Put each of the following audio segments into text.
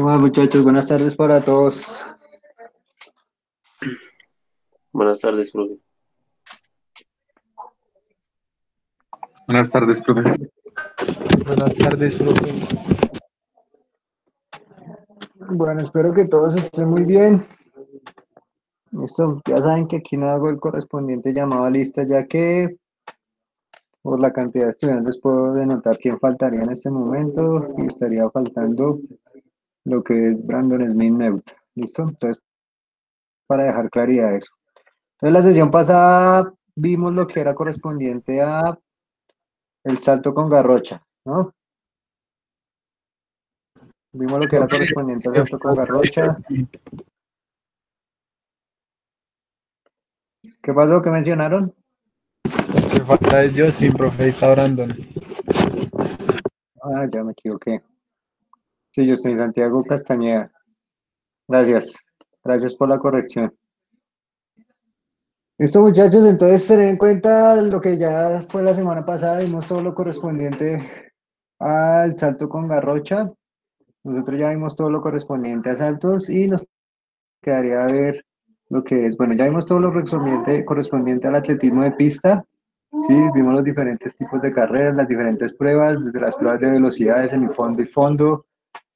¿Qué más, muchachos? Buenas tardes para todos. Buenas tardes, profe. Buenas tardes, profe. Buenas tardes, profe. Bueno, espero que todos estén muy bien. Listo, ya saben que aquí no hago el correspondiente llamado a lista, ya que por la cantidad de estudiantes puedo denotar quién faltaría en este momento y estaría faltando lo que es Brandon Smith Neut. ¿Listo? Entonces, para dejar claridad eso. Entonces, la sesión pasada vimos lo que era correspondiente a el salto con garrocha, ¿no? Vimos lo que era correspondiente al salto con garrocha. ¿Qué pasó? ¿Qué mencionaron? Me falta es Justin, profe, está Brandon. Ah, ya me equivoqué. Sí, yo soy Santiago Castañeda. Gracias. Gracias por la corrección. Listo, muchachos, entonces tener en cuenta lo que ya fue la semana pasada, vimos todo lo correspondiente al salto con garrocha. Nosotros ya vimos todo lo correspondiente a saltos y nos quedaría ver lo que es, bueno, ya vimos todo lo correspondiente, correspondiente al atletismo de pista. Sí, vimos los diferentes tipos de carreras, las diferentes pruebas, desde las pruebas de velocidades, fondo y fondo,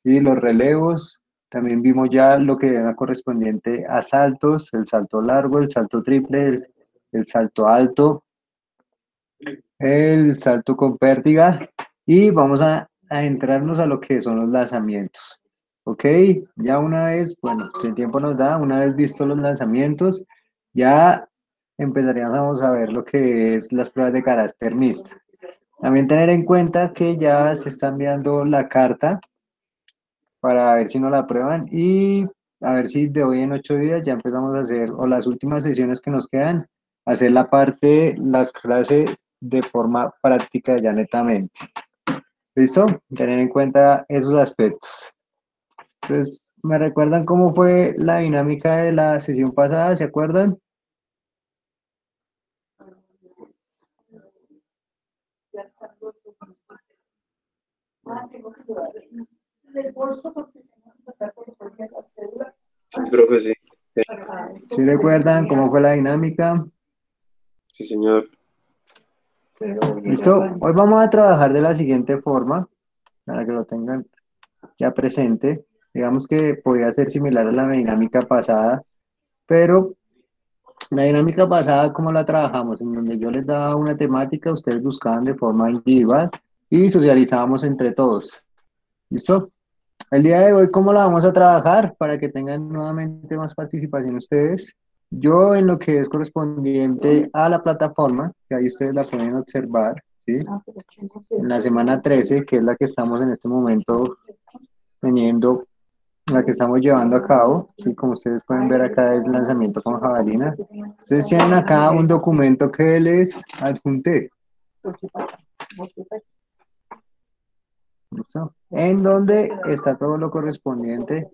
y los relevos. También vimos ya lo que era correspondiente a saltos, el salto largo, el salto triple, el, el salto alto, el salto con pértiga y vamos a, a entrarnos a lo que son los lanzamientos. ¿Ok? Ya una vez, bueno, si el tiempo nos da, una vez visto los lanzamientos, ya empezaríamos a ver lo que es las pruebas de carácter mixta. También tener en cuenta que ya se está enviando la carta para ver si nos la aprueban y a ver si de hoy en ocho días ya empezamos a hacer, o las últimas sesiones que nos quedan, hacer la parte, la clase de forma práctica ya netamente. ¿Listo? Tener en cuenta esos aspectos. Entonces, ¿me recuerdan cómo fue la dinámica de la sesión pasada? ¿Se acuerdan? Sí, profe, sí. ¿Sí recuerdan cómo fue la dinámica? Sí, señor. Listo, hoy vamos a trabajar de la siguiente forma, para que lo tengan ya presente. Digamos que podría ser similar a la dinámica pasada, pero la dinámica pasada, ¿cómo la trabajamos? En donde yo les daba una temática, ustedes buscaban de forma individual y socializábamos entre todos. ¿Listo? El día de hoy, ¿cómo la vamos a trabajar? Para que tengan nuevamente más participación ustedes. Yo en lo que es correspondiente a la plataforma, que ahí ustedes la pueden observar, ¿sí? En la semana 13, que es la que estamos en este momento teniendo, la que estamos llevando a cabo, y como ustedes pueden ver acá es lanzamiento con jabalina. Ustedes tienen acá un documento que les adjunté. ¿Listo? En donde está todo lo correspondiente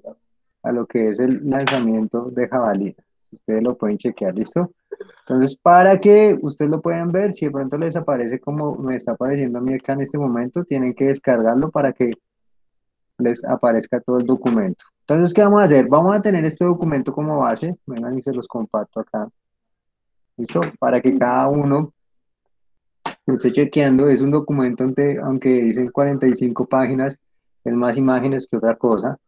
a lo que es el lanzamiento de jabalina. Ustedes lo pueden chequear, ¿listo? Entonces, para que ustedes lo puedan ver, si de pronto les aparece como me está apareciendo a mí acá en este momento, tienen que descargarlo para que les aparezca todo el documento. Entonces, ¿qué vamos a hacer? Vamos a tener este documento como base. Vengan y se los comparto acá. ¿Listo? Para que cada uno esté chequeando. Es un documento, aunque, aunque dicen 45 páginas, es más imágenes que otra cosa.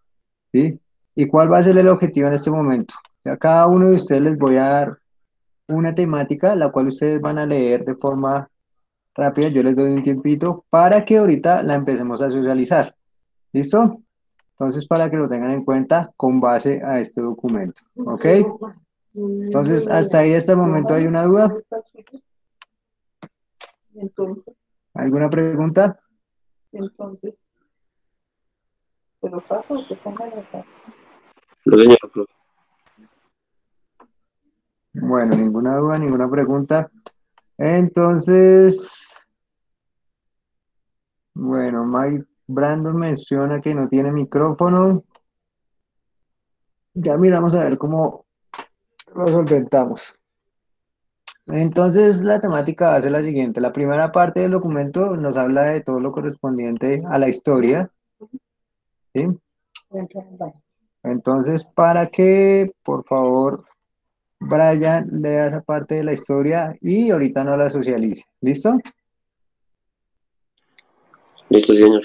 ¿Sí? ¿Y cuál va a ser el objetivo en este momento? A cada uno de ustedes les voy a dar una temática, la cual ustedes van a leer de forma rápida. Yo les doy un tiempito para que ahorita la empecemos a socializar. ¿Listo? Entonces, para que lo tengan en cuenta con base a este documento. ¿Ok? Entonces, hasta ahí, hasta el momento, ¿hay una duda? Entonces, ¿Alguna pregunta? entonces, ¿te lo paso o te pongo en la No, señor. Bueno, ninguna duda, ninguna pregunta. Entonces, bueno, Mike Brandon menciona que no tiene micrófono. Ya miramos a ver cómo lo solventamos. Entonces, la temática va a ser la siguiente. La primera parte del documento nos habla de todo lo correspondiente a la historia. ¿sí? Entonces, para que, por favor, Brian lea esa parte de la historia y ahorita no la socialice. ¿Listo? Listo, sí, señor.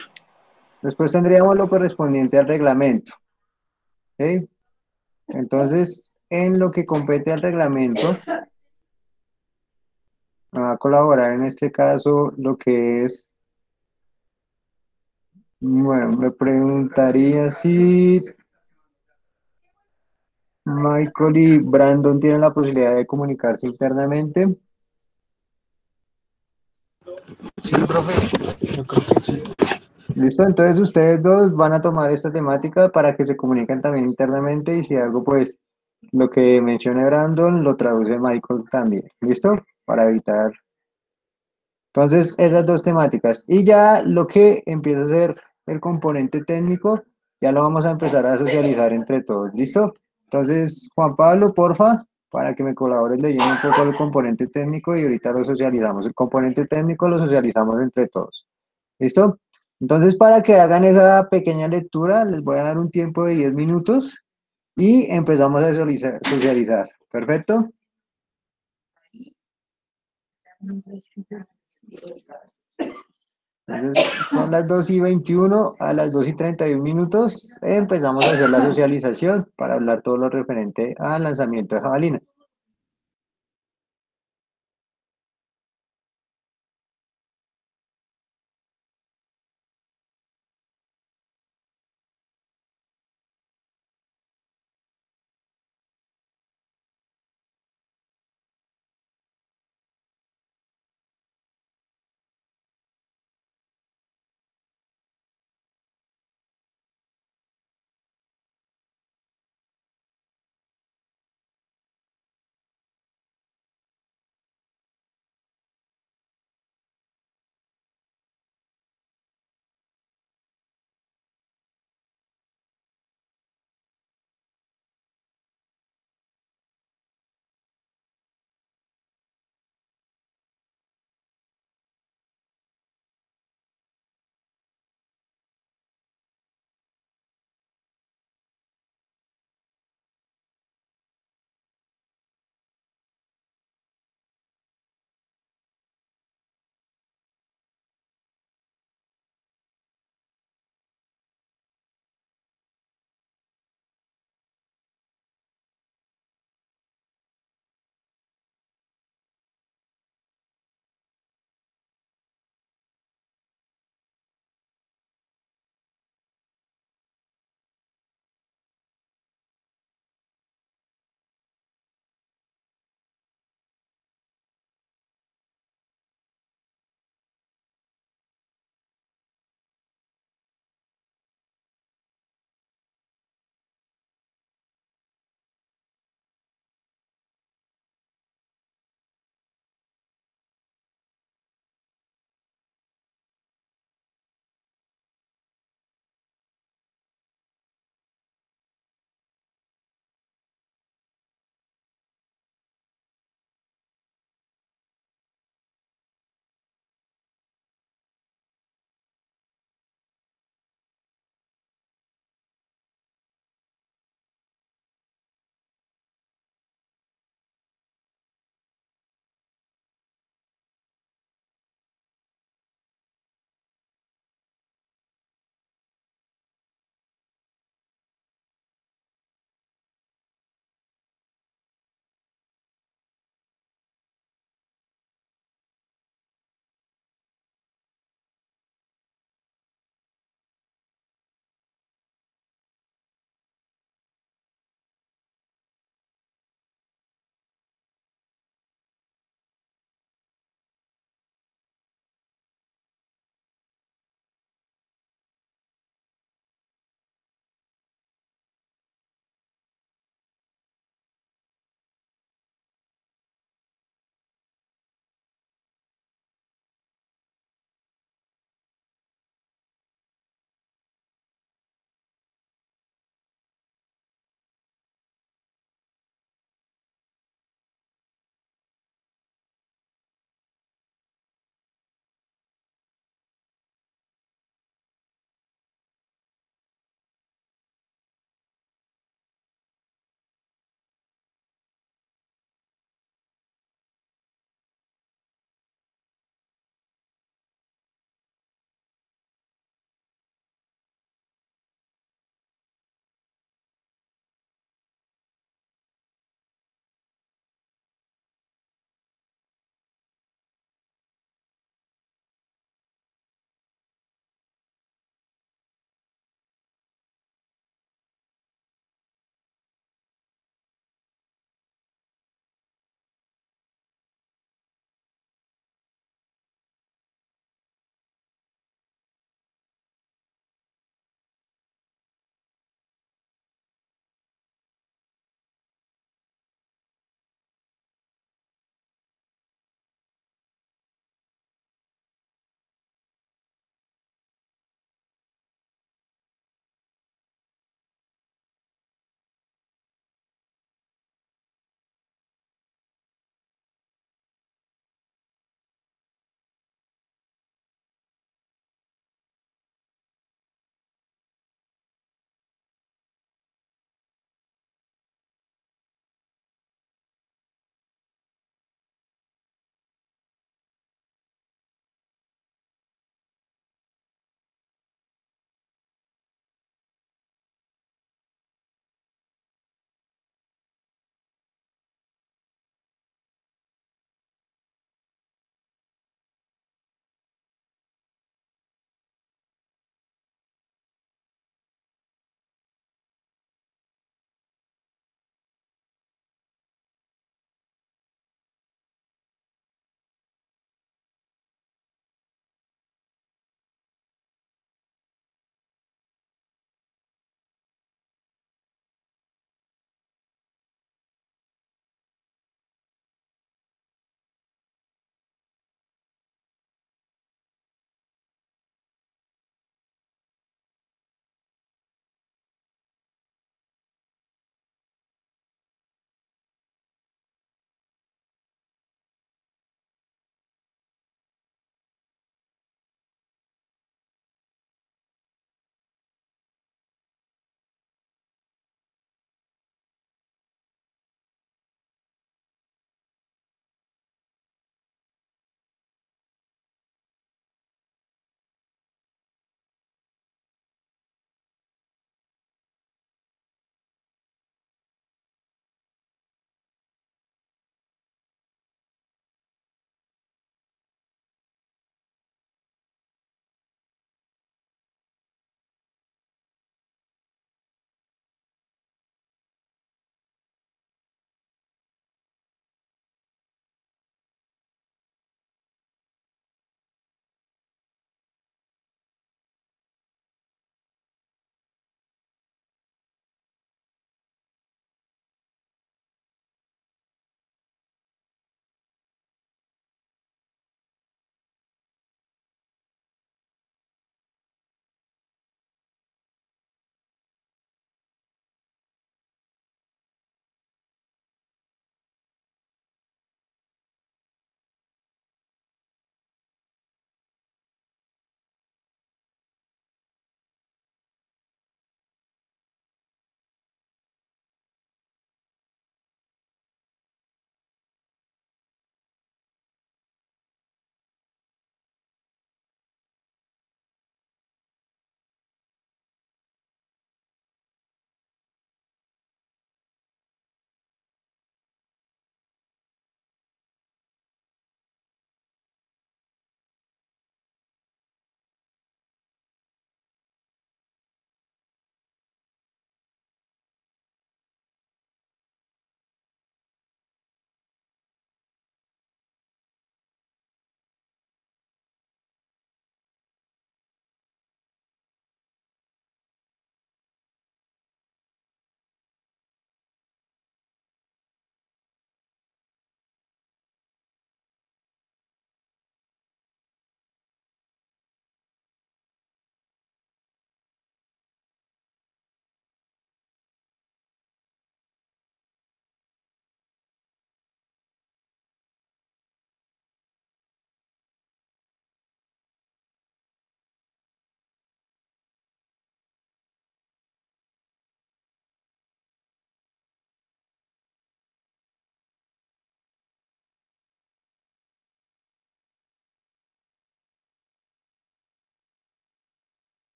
Después tendríamos lo correspondiente al reglamento. ¿ok? Entonces, en lo que compete al reglamento, me va a colaborar en este caso lo que es, bueno, me preguntaría si Michael y Brandon tienen la posibilidad de comunicarse internamente. Sí, profe, yo creo que sí. Listo, entonces ustedes dos van a tomar esta temática para que se comuniquen también internamente y si algo, pues lo que mencione Brandon lo traduce Michael también. ¿Listo? Para evitar. Entonces, esas dos temáticas. Y ya lo que empieza a ser el componente técnico, ya lo vamos a empezar a socializar entre todos. ¿Listo? Entonces, Juan Pablo, porfa, para que me colabores leyendo un poco el componente técnico y ahorita lo socializamos. El componente técnico lo socializamos entre todos. ¿Listo? Entonces, para que hagan esa pequeña lectura, les voy a dar un tiempo de 10 minutos y empezamos a socializar. socializar. ¿Perfecto? Entonces, son las 2 y 21, a las 2 y 31 minutos empezamos a hacer la socialización para hablar todo lo referente al lanzamiento de jabalina.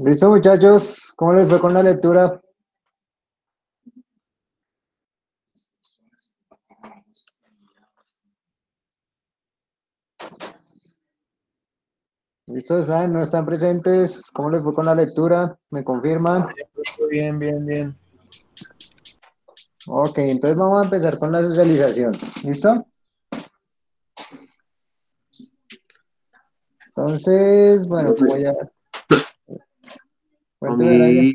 ¿Listo, muchachos? ¿Cómo les fue con la lectura? ¿Listo? ¿Están? ¿No están presentes? ¿Cómo les fue con la lectura? ¿Me confirman? Bien, bien, bien. Ok, entonces vamos a empezar con la socialización. ¿Listo? Entonces, bueno, como ya... A mí,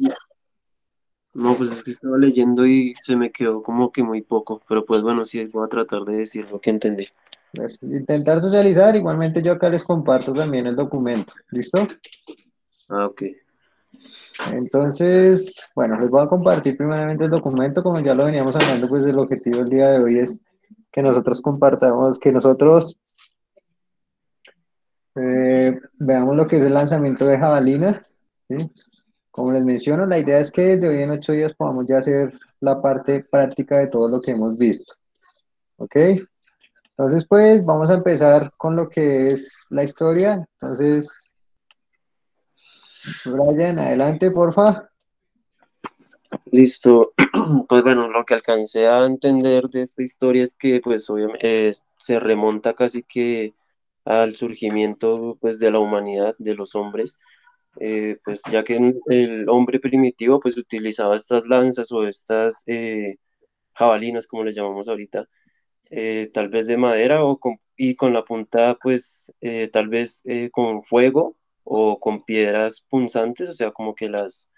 no, pues es que estaba leyendo y se me quedó como que muy poco, pero pues bueno, sí, voy a tratar de decir lo que entendí. Pues, Intentar socializar, igualmente yo acá les comparto también el documento. ¿Listo? Ah, ok. Entonces, bueno, les voy a compartir primeramente el documento, como ya lo veníamos hablando, pues el objetivo del día de hoy es que nosotros compartamos, que nosotros eh, veamos lo que es el lanzamiento de jabalina, ¿sí? Como les menciono, la idea es que de hoy en ocho días podamos ya hacer la parte práctica de todo lo que hemos visto, ¿ok? Entonces, pues vamos a empezar con lo que es la historia. Entonces, Brian, adelante, porfa. Listo. Pues bueno, lo que alcancé a entender de esta historia es que pues obviamente se remonta casi que al surgimiento pues de la humanidad, de los hombres, eh, pues ya que el hombre primitivo pues utilizaba estas lanzas o estas eh, jabalinas, como les llamamos ahorita, eh, tal vez de madera o con, y con la punta pues eh, tal vez con fuego o con piedras punzantes, o sea, como que las,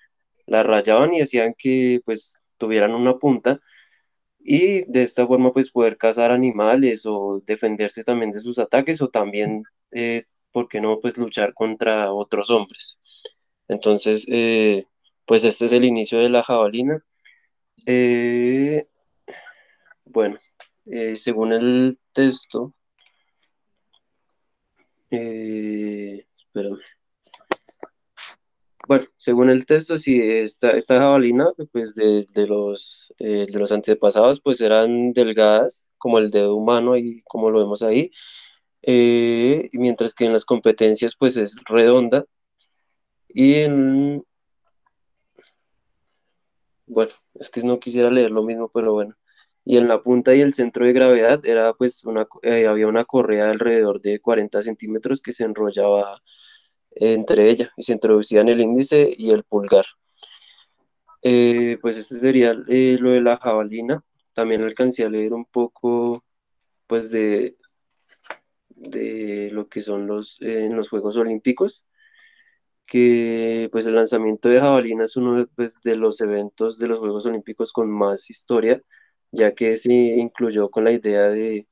las rayaban y hacían que pues tuvieran una punta y de esta forma pues poder cazar animales o defenderse también de sus ataques o también, ¿por qué no? Pues luchar contra otros hombres. Entonces, eh, pues este es el inicio de la jabalina. Eh, bueno, eh, según el texto, espérame. Bueno, según el texto, sí, esta, esta jabalina, pues de, de los, de los antepasados, pues eran delgadas, como el dedo humano, y como lo vemos ahí, eh, mientras que en las competencias, pues es redonda, y en, bueno, es que no quisiera leer lo mismo, pero bueno, y en la punta y el centro de gravedad era, pues, una, eh, había una correa de alrededor de 40 centímetros que se enrollaba entre ella y se introducía en el índice y el pulgar. Eh, pues este sería lo de la jabalina. También alcancé a leer un poco pues de, de lo que son los, eh, los Juegos Olímpicos, que pues el lanzamiento de jabalina es uno de, pues, de los eventos de los Juegos Olímpicos con más historia, ya que se incluyó con la idea de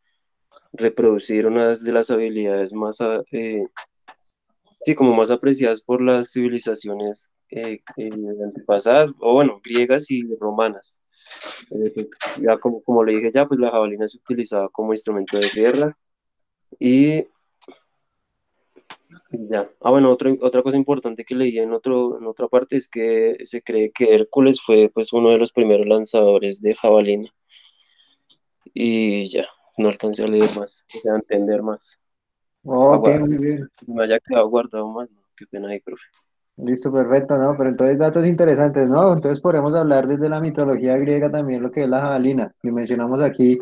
reproducir unas de las habilidades más, eh, sí, como más apreciadas por las civilizaciones eh, eh, antepasadas, o bueno, griegas y romanas. Eh, pues, ya como, como le dije ya, pues la jabalina se utilizaba como instrumento de guerra y ya. Ah, bueno, otra, otra cosa importante que leí en, otro, en otra parte es que se cree que Hércules fue pues uno de los primeros lanzadores de jabalina y ya, no alcancé a leer más, o sea, a entender más. Ok, Agua- muy bien. me haya quedado guardado más, no, qué pena ahí, profe. Listo, perfecto, ¿no? Pero entonces datos interesantes, ¿no? Entonces podemos hablar desde la mitología griega también lo que es la jabalina. Y mencionamos aquí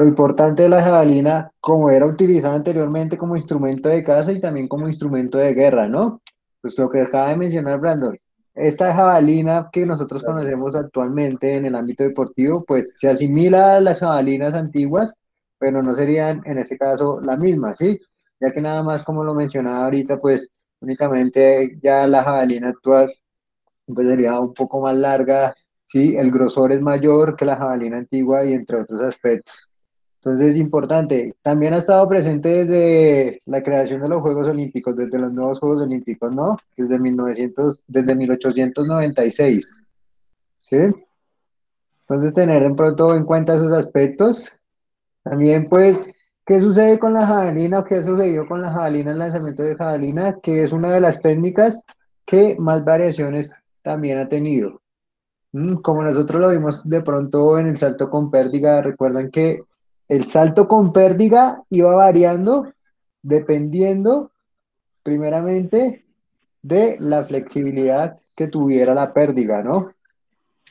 lo importante de la jabalina, como era utilizada anteriormente como instrumento de caza y también como instrumento de guerra, ¿no? Pues lo que acaba de mencionar Brandon, esta jabalina que nosotros conocemos actualmente en el ámbito deportivo, pues se asimila a las jabalinas antiguas, pero no serían en este caso la misma, ¿sí? Ya que nada más como lo mencionaba ahorita, pues únicamente ya la jabalina actual pues sería un poco más larga, ¿sí? El grosor es mayor que la jabalina antigua y entre otros aspectos. Entonces es importante. También ha estado presente desde la creación de los Juegos Olímpicos, desde los nuevos Juegos Olímpicos, ¿no? Desde 1900, desde 1896. ¿Sí? Entonces tener de pronto en cuenta esos aspectos. También, pues, ¿qué sucede con la jabalina o qué sucedió con la jabalina, el lanzamiento de jabalina? Que es una de las técnicas que más variaciones también ha tenido. Mm, Como nosotros lo vimos de pronto en el salto con pérdiga, recuerdan que el salto con pérdiga iba variando dependiendo, primeramente, de la flexibilidad que tuviera la pérdida, ¿no?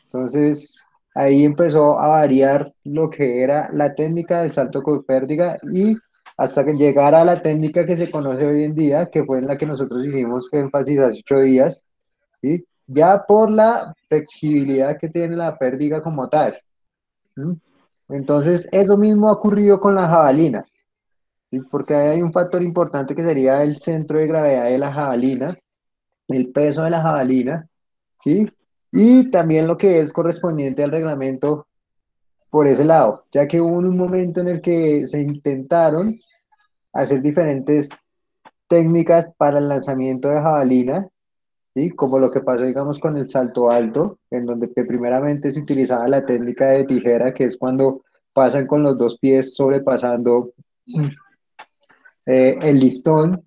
Entonces, ahí empezó a variar lo que era la técnica del salto con pérdida y hasta que llegara a la técnica que se conoce hoy en día, que fue en la que nosotros hicimos énfasis hace ocho días, ¿sí? ya por la flexibilidad que tiene la pérdida como tal. Entonces, eso mismo ha ocurrido con la jabalina, porque hay un factor importante que sería el centro de gravedad de la jabalina, el peso de la jabalina, ¿sí? y también lo que es correspondiente al reglamento por ese lado, ya que hubo un momento en el que se intentaron hacer diferentes técnicas para el lanzamiento de jabalina, ¿sí? como lo que pasó, digamos, con el salto alto, en donde que primeramente se utilizaba la técnica de tijera, que es cuando pasan con los dos pies sobrepasando eh, el listón,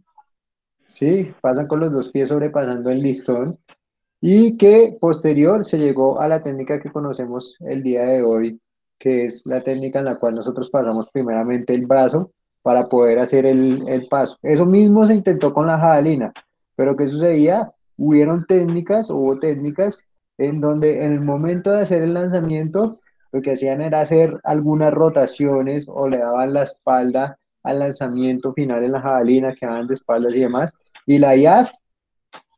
¿sí? pasan con los dos pies sobrepasando el listón, y que posterior se llegó a la técnica que conocemos el día de hoy, que es la técnica en la cual nosotros pasamos primeramente el brazo para poder hacer el, el paso. Eso mismo se intentó con la jabalina, pero ¿qué sucedía? Hubieron técnicas, hubo técnicas en donde en el momento de hacer el lanzamiento, lo que hacían era hacer algunas rotaciones o le daban la espalda al lanzamiento final en la jabalina, quedaban de espaldas y demás, y la IAF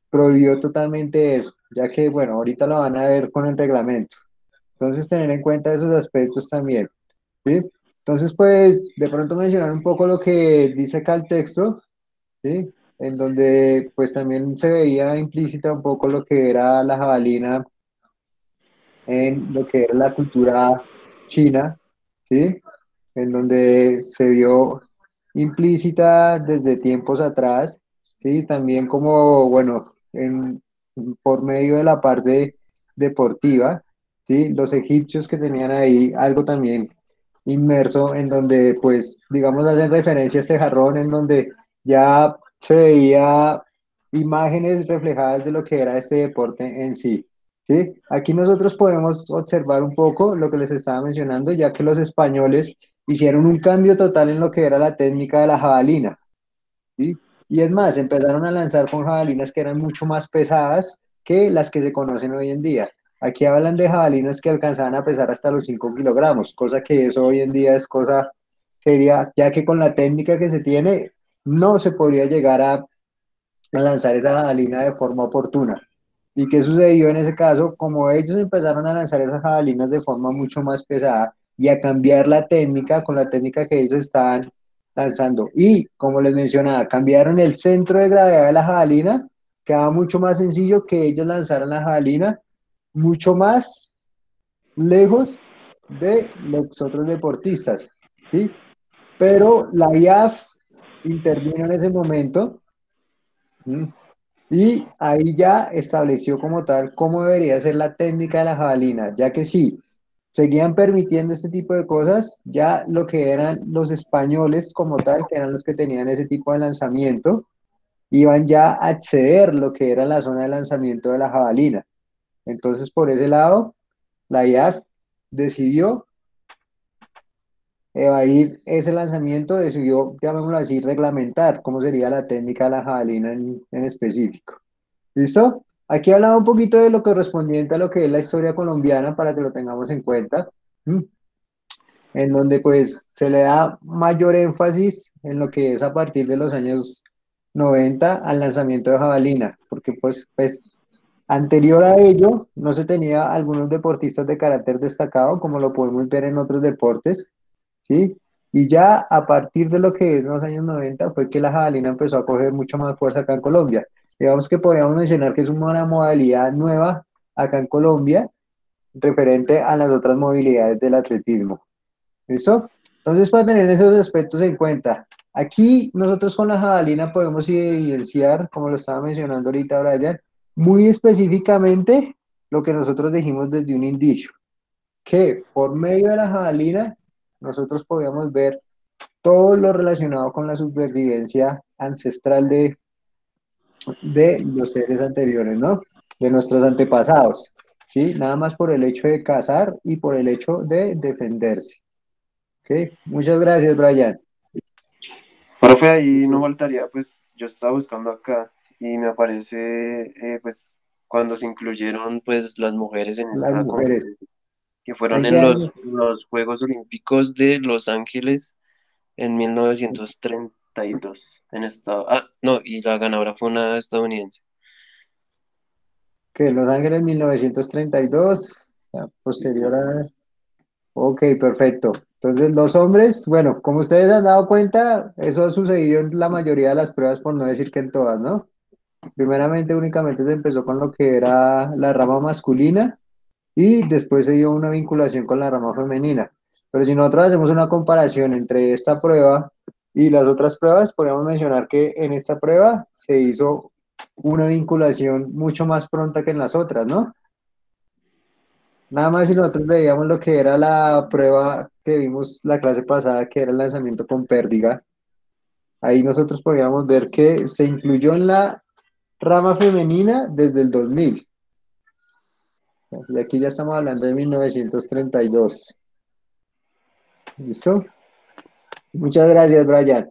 prohibió totalmente eso, ya que, bueno, ahorita lo van a ver con el reglamento. Entonces, tener en cuenta esos aspectos también. ¿sí? Entonces, pues, de pronto mencionar un poco lo que dice acá el texto, ¿sí? En donde, pues, también se veía implícita un poco lo que era la jabalina en lo que era la cultura china, ¿sí? En donde se vio implícita desde tiempos atrás, ¿sí? También como, bueno, en, por medio de la parte deportiva, ¿sí? Los egipcios que tenían ahí algo también inmerso en donde, pues, digamos, hacen referencia a este jarrón en donde ya se veía imágenes reflejadas de lo que era este deporte en sí. ¿sí? Aquí nosotros podemos observar un poco lo que les estaba mencionando, ya que los españoles hicieron un cambio total en lo que era la técnica de la jabalina. ¿sí? Y es más, empezaron a lanzar con jabalinas que eran mucho más pesadas que las que se conocen hoy en día. Aquí hablan de jabalinas que alcanzaban a pesar hasta los 5 kilogramos, cosa que eso hoy en día es cosa seria, ya que con la técnica que se tiene no se podría llegar a, lanzar esa jabalina de forma oportuna. ¿Y qué sucedió en ese caso? Como ellos empezaron a lanzar esas jabalinas de forma mucho más pesada y a cambiar la técnica con la técnica que ellos estaban lanzando. Y como les mencionaba, cambiaron el centro de gravedad de la jabalina, quedaba mucho más sencillo que ellos lanzaran la jabalina mucho más lejos de los otros deportistas, ¿sí? Pero la IAF intervino en ese momento y ahí ya estableció como tal cómo debería ser la técnica de la jabalina, ya que sí, seguían permitiendo este tipo de cosas, ya lo que eran los españoles como tal, que eran los que tenían ese tipo de lanzamiento, iban ya a acceder lo que era la zona de lanzamiento de la jabalina. Entonces, por ese lado, la IAF decidió evadir ese lanzamiento, decidió, llamémoslo así, reglamentar cómo sería la técnica de la jabalina en, en específico. ¿Listo? Aquí hablaba un poquito de lo correspondiente a lo que es la historia colombiana para que lo tengamos en cuenta, en donde pues se le da mayor énfasis en lo que es a partir de los años 90 al lanzamiento de jabalina, porque pues, pues anterior a ello no se tenía algunos deportistas de carácter destacado, como lo podemos ver en otros deportes, ¿sí? Y ya a partir de lo que es los años 90 fue que la jabalina empezó a coger mucho más fuerza acá en Colombia. Digamos que podríamos mencionar que es una modalidad nueva acá en Colombia referente a las otras movilidades del atletismo. ¿Listo? Entonces, para tener esos aspectos en cuenta, aquí nosotros con la jabalina podemos evidenciar, como lo estaba mencionando ahorita Brian, muy específicamente lo que nosotros dijimos desde un indicio, que por medio de la jabalina nosotros podíamos ver todo lo relacionado con la supervivencia ancestral de, de los seres anteriores, ¿no? De nuestros antepasados, ¿sí? Nada más por el hecho de cazar y por el hecho de defenderse. ¿Ok? Muchas gracias, Brian. Profe, ahí no faltaría, pues yo estaba buscando acá y me aparece eh, pues cuando se incluyeron pues las mujeres en Las esta mujeres. Que fueron ¿En los, los Juegos Olímpicos de Los Ángeles en 1932 en esta, ah, no, y la ganadora fue una estadounidense. Que Los Ángeles 1932, la posterior a... Ok, perfecto. Entonces, los hombres, bueno, como ustedes han dado cuenta, eso ha sucedido en la mayoría de las pruebas, por no decir que en todas, ¿no? Primeramente, únicamente se empezó con lo que era la rama masculina y después se dio una vinculación con la rama femenina. Pero si nosotros hacemos una comparación entre esta prueba y las otras pruebas, podríamos mencionar que en esta prueba se hizo una vinculación mucho más pronta que en las otras, ¿no? Nada más si nosotros veíamos lo que era la prueba que vimos la clase pasada, que era el lanzamiento con pérdiga, ahí nosotros podíamos ver que se incluyó en la rama femenina desde el 2000. Y aquí ya estamos hablando de 1932. ¿Listo? Muchas gracias, Brian.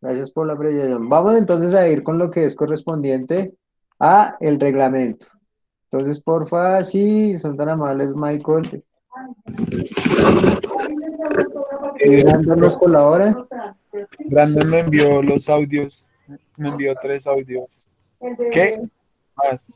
Gracias por la apreciación. Vamos entonces a ir con lo que es correspondiente a el reglamento. Entonces, porfa, si son tan amables, Michael, y Brandon nos colabora. Brandon me envió los audios, me envió tres audios. ¿Qué? Más.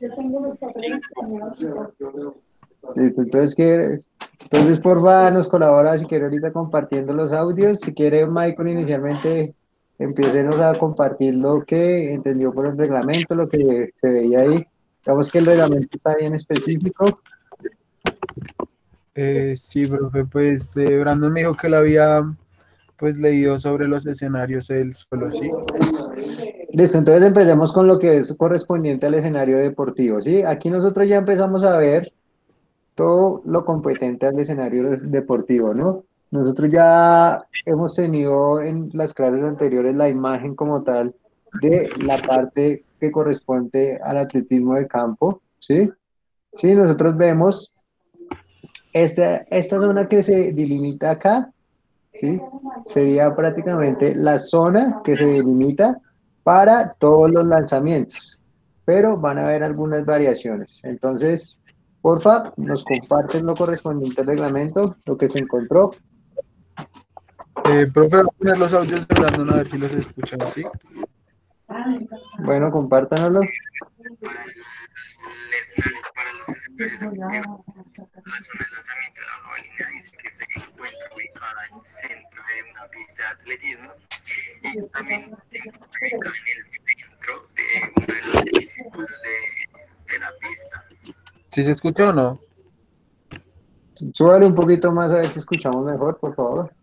Listo, entonces, que, entonces, porfa, nos colabora si quiere ahorita compartiendo los audios. Si quiere, Michael, inicialmente empiecenos a compartir lo que entendió por el reglamento, lo que se veía ahí. Digamos que el reglamento está bien específico. Eh, sí, profe, pues eh, Brandon me dijo que lo había pues leído sobre los escenarios él solo, ¿sí? Listo, entonces empecemos con lo que es correspondiente al escenario deportivo, ¿sí? Aquí nosotros ya empezamos a ver todo lo competente al escenario deportivo, ¿no? Nosotros ya hemos tenido en las clases anteriores la imagen como tal de la parte que corresponde al atletismo de campo, ¿sí? Sí, nosotros vemos esta, esta zona que se delimita acá, ¿sí? Sería prácticamente la zona que se delimita para todos los lanzamientos, pero van a haber algunas variaciones. Entonces, porfa, nos comparten lo correspondiente al reglamento, lo que se encontró. Eh, profe, voy a poner los audios de Brandon a ver si los escuchan, ¿sí? Bueno, compártanoslo. el escenario para los deportivos. La zona de lanzamiento de la jabalina dice que se encuentra ubicada en el centro de una pista de atletismo y también se encuentra ubicada en el centro de uno de los discípulos de, de la pista. ¿Sí se escucha o no? Súbale un poquito más a ver si escuchamos mejor, por favor.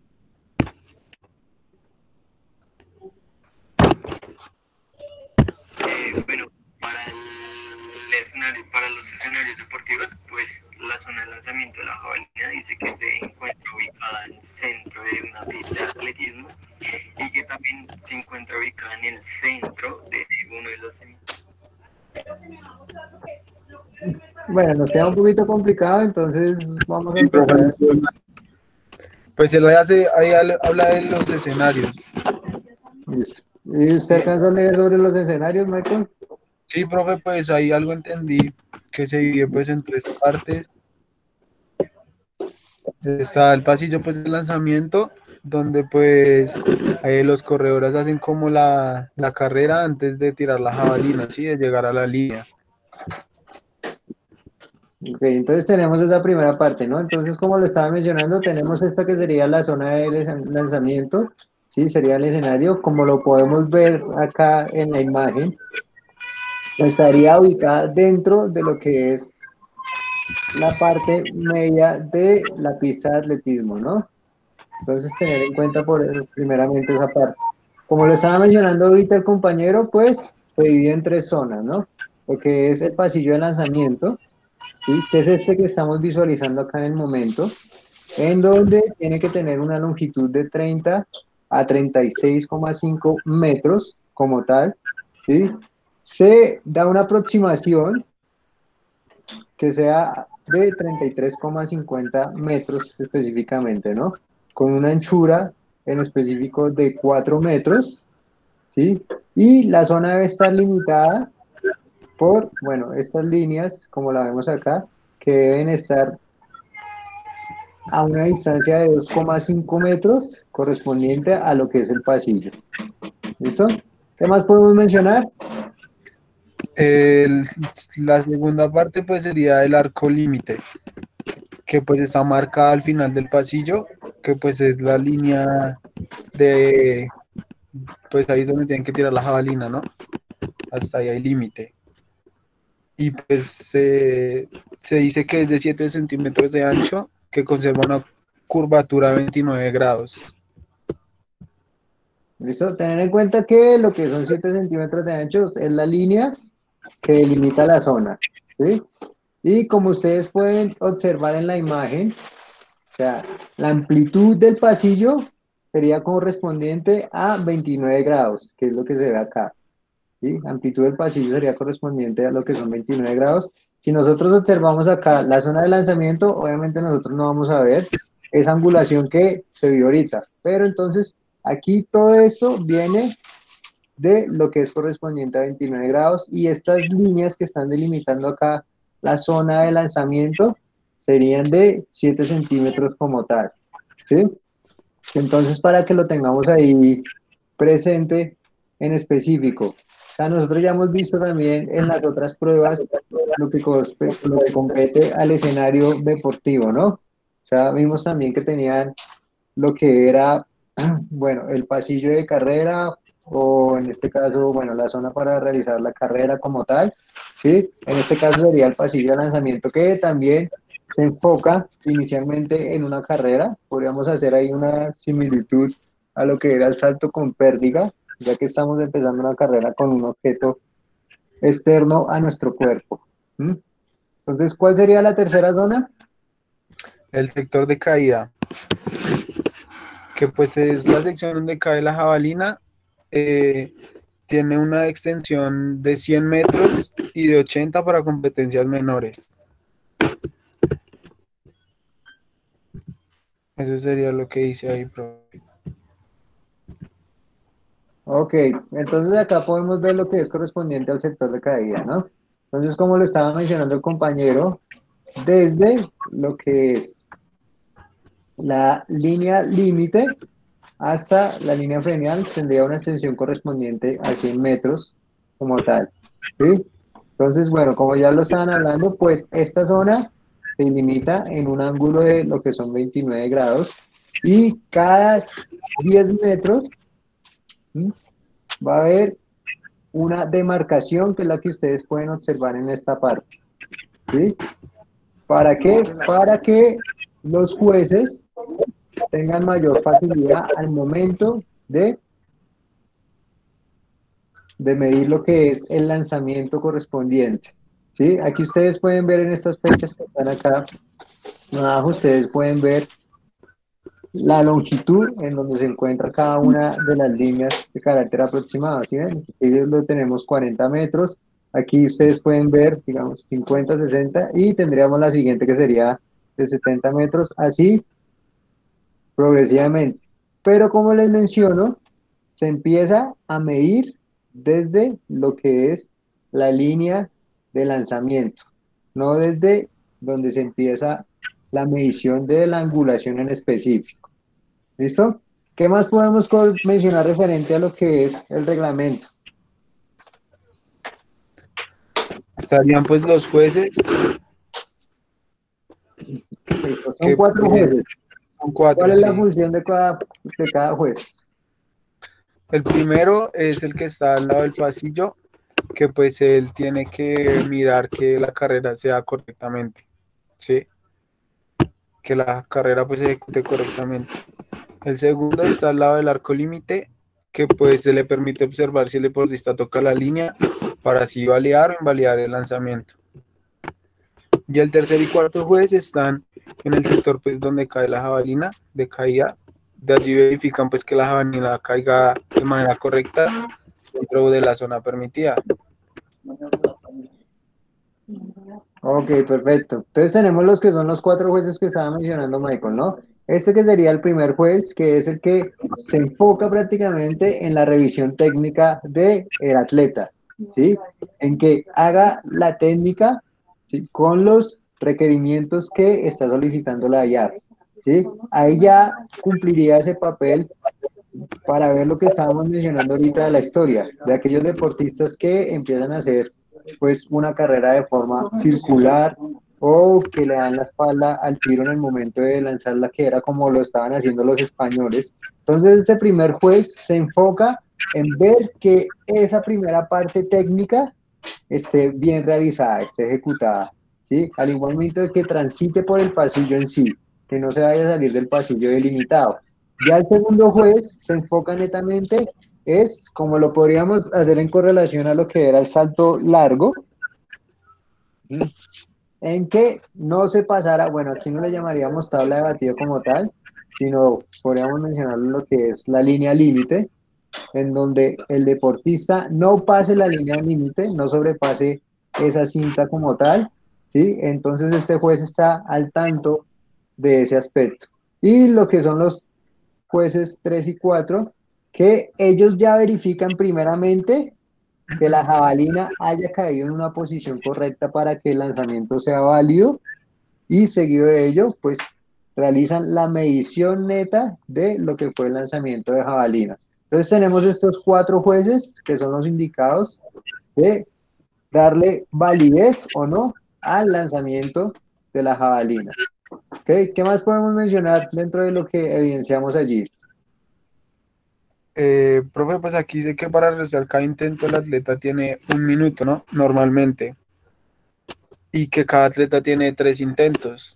Eh, bueno, para el escenario, para los escenarios deportivos, pues la zona de lanzamiento de la jabalina dice que se encuentra ubicada en el centro de una pista de atletismo y que también se encuentra ubicada en el centro de uno de los Bueno, nos queda un poquito complicado, entonces vamos a empezar. Pues él hace, ahí habla de los escenarios. ¿Y usted alcanzó a leer sobre los escenarios, Michael? Sí, profe, pues ahí algo entendí que se divide pues en tres partes. Está el pasillo pues de lanzamiento, donde pues los corredores hacen como la, la carrera antes de tirar la jabalina, ¿sí? De llegar a la línea. Ok, entonces tenemos esa primera parte, ¿no? Entonces, como lo estaba mencionando, tenemos esta que sería la zona de lanzamiento, ¿sí? Sería el escenario, como lo podemos ver acá en la imagen, estaría ubicada dentro de lo que es la parte media de la pista de atletismo, ¿no? Entonces, tener en cuenta por, primeramente esa parte. Como lo estaba mencionando ahorita el compañero, pues se divide en tres zonas, ¿no? Lo que es el pasillo de lanzamiento, ¿sí? que es este que estamos visualizando acá en el momento, en donde tiene que tener una longitud de 30 a 36,5 metros como tal, ¿sí? Se da una aproximación que sea de 33,50 metros específicamente, ¿no? Con una anchura en específico de 4 metros, ¿sí? Y la zona debe estar limitada por, bueno, estas líneas, como la vemos acá, que deben estar a una distancia de 2,5 metros correspondiente a lo que es el pasillo. ¿Listo? ¿Qué más podemos mencionar? La segunda parte pues sería el arco límite, que pues está marcada al final del pasillo, que pues es la línea de, pues ahí es donde tienen que tirar la jabalina, ¿no? Hasta ahí hay límite. Y pues se, se dice que es de 7 centímetros de ancho, que conserva una curvatura de 29 grados. ¿Listo? Tener en cuenta que lo que son 7 centímetros de ancho es la línea que delimita la zona. ¿sí? Y como ustedes pueden observar en la imagen, o sea, la amplitud del pasillo sería correspondiente a 29 grados, que es lo que se ve acá. ¿sí? La amplitud del pasillo sería correspondiente a lo que son 29 grados. Si nosotros observamos acá la zona de lanzamiento, obviamente nosotros no vamos a ver esa angulación que se vio ahorita. Pero entonces, aquí todo esto viene de lo que es correspondiente a 29 grados y estas líneas que están delimitando acá la zona de lanzamiento serían de 7 centímetros como tal. ¿sí? Entonces, para que lo tengamos ahí presente en específico. O sea, nosotros ya hemos visto también en las otras pruebas lo que, lo que compete al escenario deportivo, ¿no? O sea, vimos también que tenían lo que era, bueno, el pasillo de carrera o en este caso, bueno, la zona para realizar la carrera como tal, ¿sí? En este caso sería el pasillo de lanzamiento que también se enfoca inicialmente en una carrera. Podríamos hacer ahí una similitud a lo que era el salto con pértiga, ya que estamos empezando una carrera con un objeto externo a nuestro cuerpo. ¿m? Entonces, ¿cuál sería la tercera zona? El sector de caída, que pues es la sección donde cae la jabalina, eh, tiene una extensión de 100 metros y de 80 para competencias menores. Eso sería lo que dice ahí, profe. Ok, entonces acá podemos ver lo que es correspondiente al sector de caída, ¿no? Entonces, como lo estaba mencionando el compañero, desde lo que es la línea límite hasta la línea fenial tendría una extensión correspondiente a 100 metros como tal, ¿sí? Entonces, bueno, como ya lo estaban hablando, pues esta zona se limita en un ángulo de lo que son 29 grados y cada 10 metros va a haber una demarcación que es la que ustedes pueden observar en esta parte. ¿sí? ¿Para qué? Para que los jueces tengan mayor facilidad al momento de, de medir lo que es el lanzamiento correspondiente. ¿sí? Aquí ustedes pueden ver en estas fechas que están acá, abajo ustedes pueden ver la longitud en donde se encuentra cada una de las líneas de carácter aproximado. ¿sí ven? Aquí lo tenemos 40 metros, aquí ustedes pueden ver, digamos, 50, 60, y tendríamos la siguiente que sería de 70 metros, así progresivamente. Pero como les menciono, se empieza a medir desde lo que es la línea de lanzamiento, no desde donde se empieza la medición de la angulación en específico. ¿Listo? ¿Qué más podemos mencionar referente a lo que es el reglamento? Estarían pues los jueces, Listo, Son Que, cuatro jueces. Son cuatro. ¿Cuál es la función de cada, de cada juez? El primero es el que está al lado del pasillo, que pues él tiene que mirar que la carrera sea correctamente, ¿sí? Que la carrera pues se ejecute correctamente. El segundo está al lado del arco límite, que pues se le permite observar si el deportista toca la línea para así validar o invalidar el lanzamiento. Y el tercer y cuarto juez están en el sector pues donde cae la jabalina de caída. De allí verifican pues que la jabalina caiga de manera correcta dentro de la zona permitida. Ok, perfecto. Entonces tenemos los que son los cuatro jueces que estaba mencionando Michael, ¿no? Este que sería el primer juez, que es el que se enfoca prácticamente en la revisión técnica del el atleta, ¿sí? En que haga la técnica ¿sí? con los requerimientos que está solicitando la IAF, ¿sí? Ahí ya cumpliría ese papel para ver lo que estábamos mencionando ahorita de la historia, de aquellos deportistas que empiezan a hacer pues una carrera de forma circular o que le dan la espalda al tiro en el momento de lanzarla, que era como lo estaban haciendo los españoles. Entonces este primer juez se enfoca en ver que esa primera parte técnica esté bien realizada, esté ejecutada, ¿sí? Al igual momento que transite por el pasillo en sí, que no se vaya a salir del pasillo delimitado. Ya el segundo juez se enfoca netamente, es como lo podríamos hacer en correlación a lo que era el salto largo, en que no se pasara, bueno, aquí no le llamaríamos tabla de batido como tal, sino podríamos mencionar lo que es la línea límite, en donde el deportista no pase la línea límite, no sobrepase esa cinta como tal, ¿sí? Entonces este juez está al tanto de ese aspecto. Y lo que son los jueces 3 y 4, que ellos ya verifican primeramente que la jabalina haya caído en una posición correcta para que el lanzamiento sea válido y seguido de ello, pues realizan la medición neta de lo que fue el lanzamiento de jabalinas. Entonces tenemos estos cuatro jueces que son los indicados de darle validez o no al lanzamiento de la jabalina. ¿Qué más podemos mencionar dentro de lo que evidenciamos allí? Eh, profe, pues aquí dice que para realizar cada intento el atleta tiene un minuto, ¿no? Normalmente. Y que cada atleta tiene tres intentos.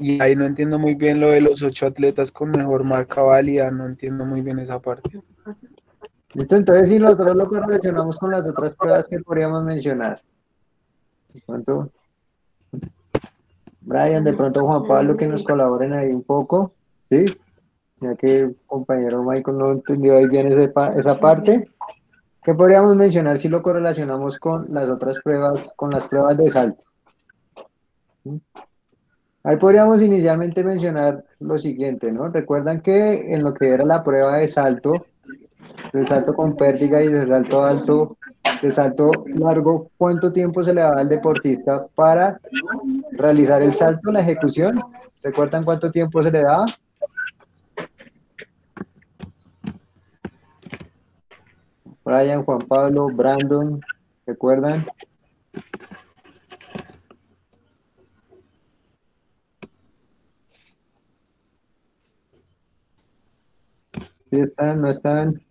Y ahí no entiendo muy bien lo de los ocho atletas con mejor marca válida, no entiendo muy bien esa parte. Listo, entonces si nosotros lo relacionamos con las otras pruebas que podríamos mencionar. ¿Cuánto? Brian, de pronto Juan Pablo, que nos colaboren ahí un poco, ¿sí? Ya que el compañero Michael no entendió ahí bien esa parte. ¿Qué podríamos mencionar si lo correlacionamos con las otras pruebas, con las pruebas de salto? Ahí podríamos inicialmente mencionar lo siguiente, ¿no? Recuerdan que en lo que era la prueba de salto, de salto con pérdida y de salto alto, de salto largo, ¿cuánto tiempo se le daba al deportista para realizar el salto, la ejecución? ¿Recuerdan cuánto tiempo se le daba? Brian, Juan Pablo, Brandon, ¿recuerdan? ¿Sí están? ¿No están?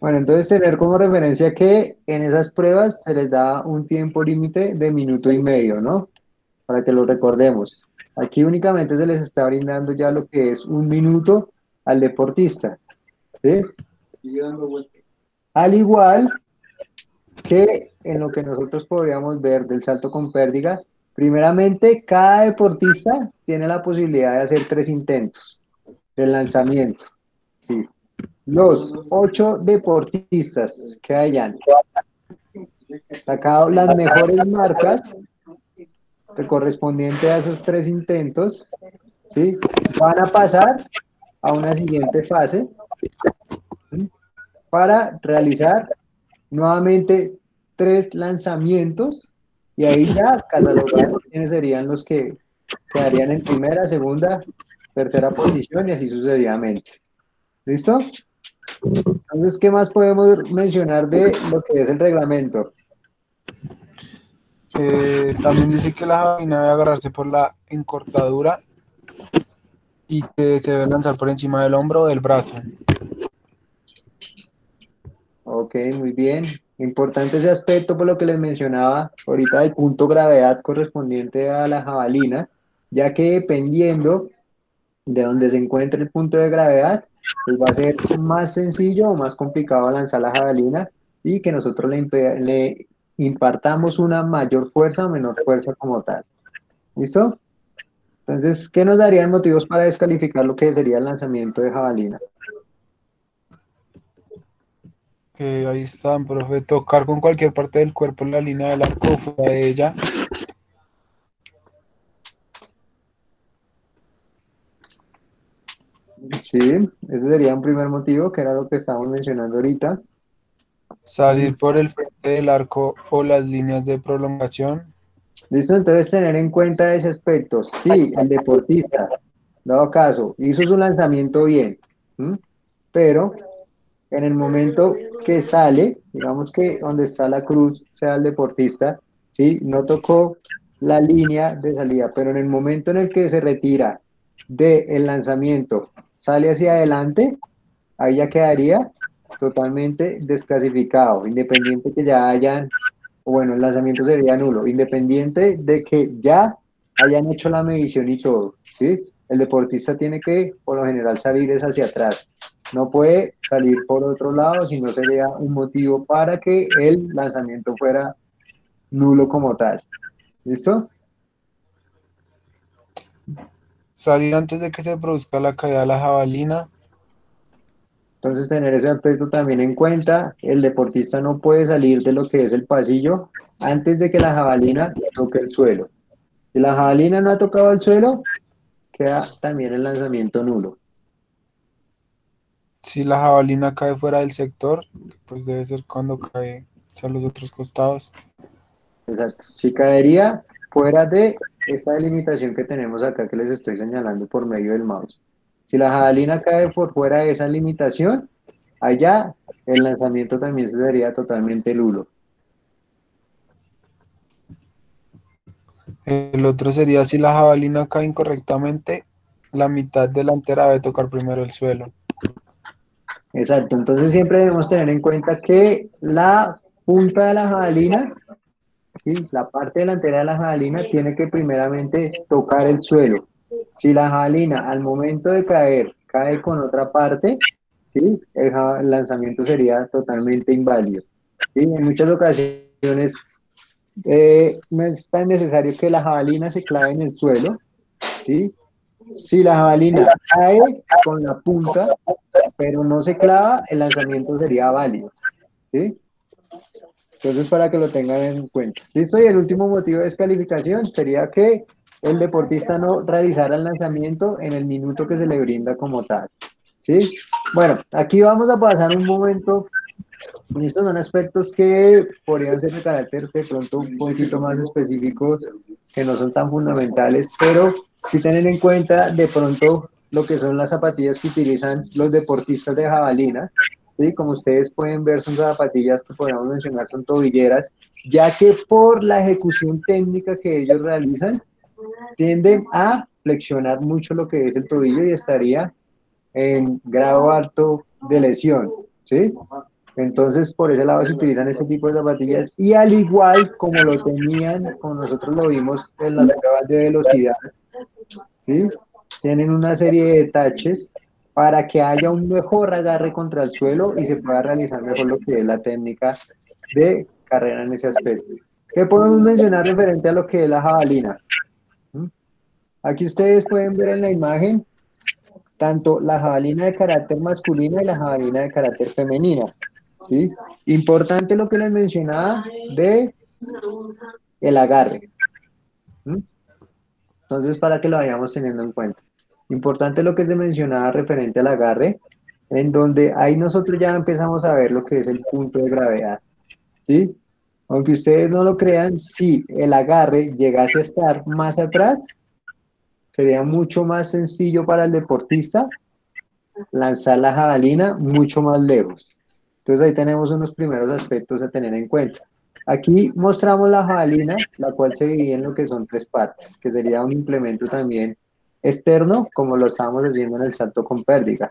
Bueno, entonces tener como referencia que en esas pruebas se les da un tiempo límite de minuto y medio, ¿no? Para que lo recordemos. Aquí únicamente se les está brindando ya lo que es un minuto al deportista. ¿sí? Al igual que en lo que nosotros podríamos ver del salto con pérdida, primeramente cada deportista tiene la posibilidad de hacer tres intentos del lanzamiento. Los ocho deportistas que hayan sacado las mejores marcas correspondiente a esos tres intentos, van a pasar a una siguiente fase para realizar nuevamente tres lanzamientos y ahí ya catalogar quiénes serían los que quedarían en primera, segunda, tercera posición y así sucesivamente. ¿Listo? Entonces, ¿qué más podemos mencionar de lo que es el reglamento? Eh, también dice que la jabalina debe agarrarse por la encortadura y que se debe lanzar por encima del hombro o del brazo. Ok, muy bien. Importante ese aspecto por lo que les mencionaba ahorita del punto gravedad correspondiente a la jabalina, ya que dependiendo de donde se encuentre el punto de gravedad, pues va a ser más sencillo o más complicado lanzar la jabalina y que nosotros le, le impartamos una mayor fuerza o menor fuerza como tal. ¿Listo? Entonces, ¿qué nos darían motivos para descalificar lo que sería el lanzamiento de jabalina? Ok, ahí están, profe. Tocar con cualquier parte del cuerpo en la línea del arco fuera de ella. Sí, ese sería un primer motivo, que era lo que estábamos mencionando ahorita. Salir por el frente del arco o las líneas de prolongación. Listo, entonces tener en cuenta ese aspecto. Sí, el deportista, dado caso, hizo su lanzamiento bien, pero en el momento que sale, digamos que donde está la cruz sea el deportista, ¿sí? no tocó la línea de salida, pero en el momento en el que se retira del lanzamiento, sale hacia adelante, ahí ya quedaría totalmente desclasificado, independiente que ya hayan, bueno, el lanzamiento sería nulo, independiente de que ya hayan hecho la medición y todo, ¿sí? El deportista tiene que, por lo general, salir es hacia atrás. No puede salir por otro lado, si no sería un motivo para que el lanzamiento fuera nulo como tal. ¿Listo? Salir antes de que se produzca la caída de la jabalina. Entonces, tener ese aspecto también en cuenta. El deportista no puede salir de lo que es el pasillo antes de que la jabalina toque el suelo. Si la jabalina no ha tocado el suelo, queda también el lanzamiento nulo. Si la jabalina cae fuera del sector, pues debe ser cuando cae hacia los otros costados. Exacto. Si caería fuera de esta delimitación que tenemos acá que les estoy señalando por medio del mouse. Si la jabalina cae por fuera de esa limitación, allá el lanzamiento también sería totalmente nulo. El otro sería si la jabalina cae incorrectamente, la mitad delantera debe tocar primero el suelo. Exacto, entonces siempre debemos tener en cuenta que la punta de la jabalina, ¿sí? la parte delantera de la jabalina tiene que primeramente tocar el suelo. Si la jabalina al momento de caer cae con otra parte, ¿sí? el, lanzamiento sería totalmente inválido. ¿sí? En muchas ocasiones eh, no es tan necesario que la jabalina se clave en el suelo. ¿sí? Si la jabalina cae con la punta, pero no se clava, el lanzamiento sería válido. ¿sí? Entonces, para que lo tengan en cuenta. Listo, y el último motivo de descalificación sería que el deportista no realizara el lanzamiento en el minuto que se le brinda como tal. ¿sí? Bueno, aquí vamos a pasar un momento. Estos son aspectos que podrían ser de carácter de pronto un poquito más específicos, que no son tan fundamentales, pero si tienen en cuenta de pronto lo que son las zapatillas que utilizan los deportistas de jabalina, ¿sí? como ustedes pueden ver son zapatillas que podríamos mencionar son tobilleras, ya que por la ejecución técnica que ellos realizan, tienden a flexionar mucho lo que es el tobillo y estaría en grado alto de lesión, ¿sí? Entonces, por ese lado se utilizan este tipo de zapatillas y al igual como lo tenían, como nosotros lo vimos en las pruebas de velocidad, ¿sí? Tienen una serie de taches para que haya un mejor agarre contra el suelo y se pueda realizar mejor lo que es la técnica de carrera en ese aspecto. ¿Qué podemos mencionar referente a lo que es la jabalina? ¿Mm? Aquí ustedes pueden ver en la imagen tanto la jabalina de carácter masculina y la jabalina de carácter femenina. Importante lo que les mencionaba de el agarre. Entonces, para que lo vayamos teniendo en cuenta. Importante lo que se mencionaba referente al agarre, en donde ahí nosotros ya empezamos a ver lo que es el punto de gravedad. ¿sí? Aunque ustedes no lo crean, si el agarre llegase a estar más atrás, sería mucho más sencillo para el deportista lanzar la jabalina mucho más lejos. Entonces ahí tenemos unos primeros aspectos a tener en cuenta. Aquí mostramos la jabalina, la cual se divide en lo que son tres partes, que sería un implemento también externo, como lo estábamos haciendo en el salto con pérdida.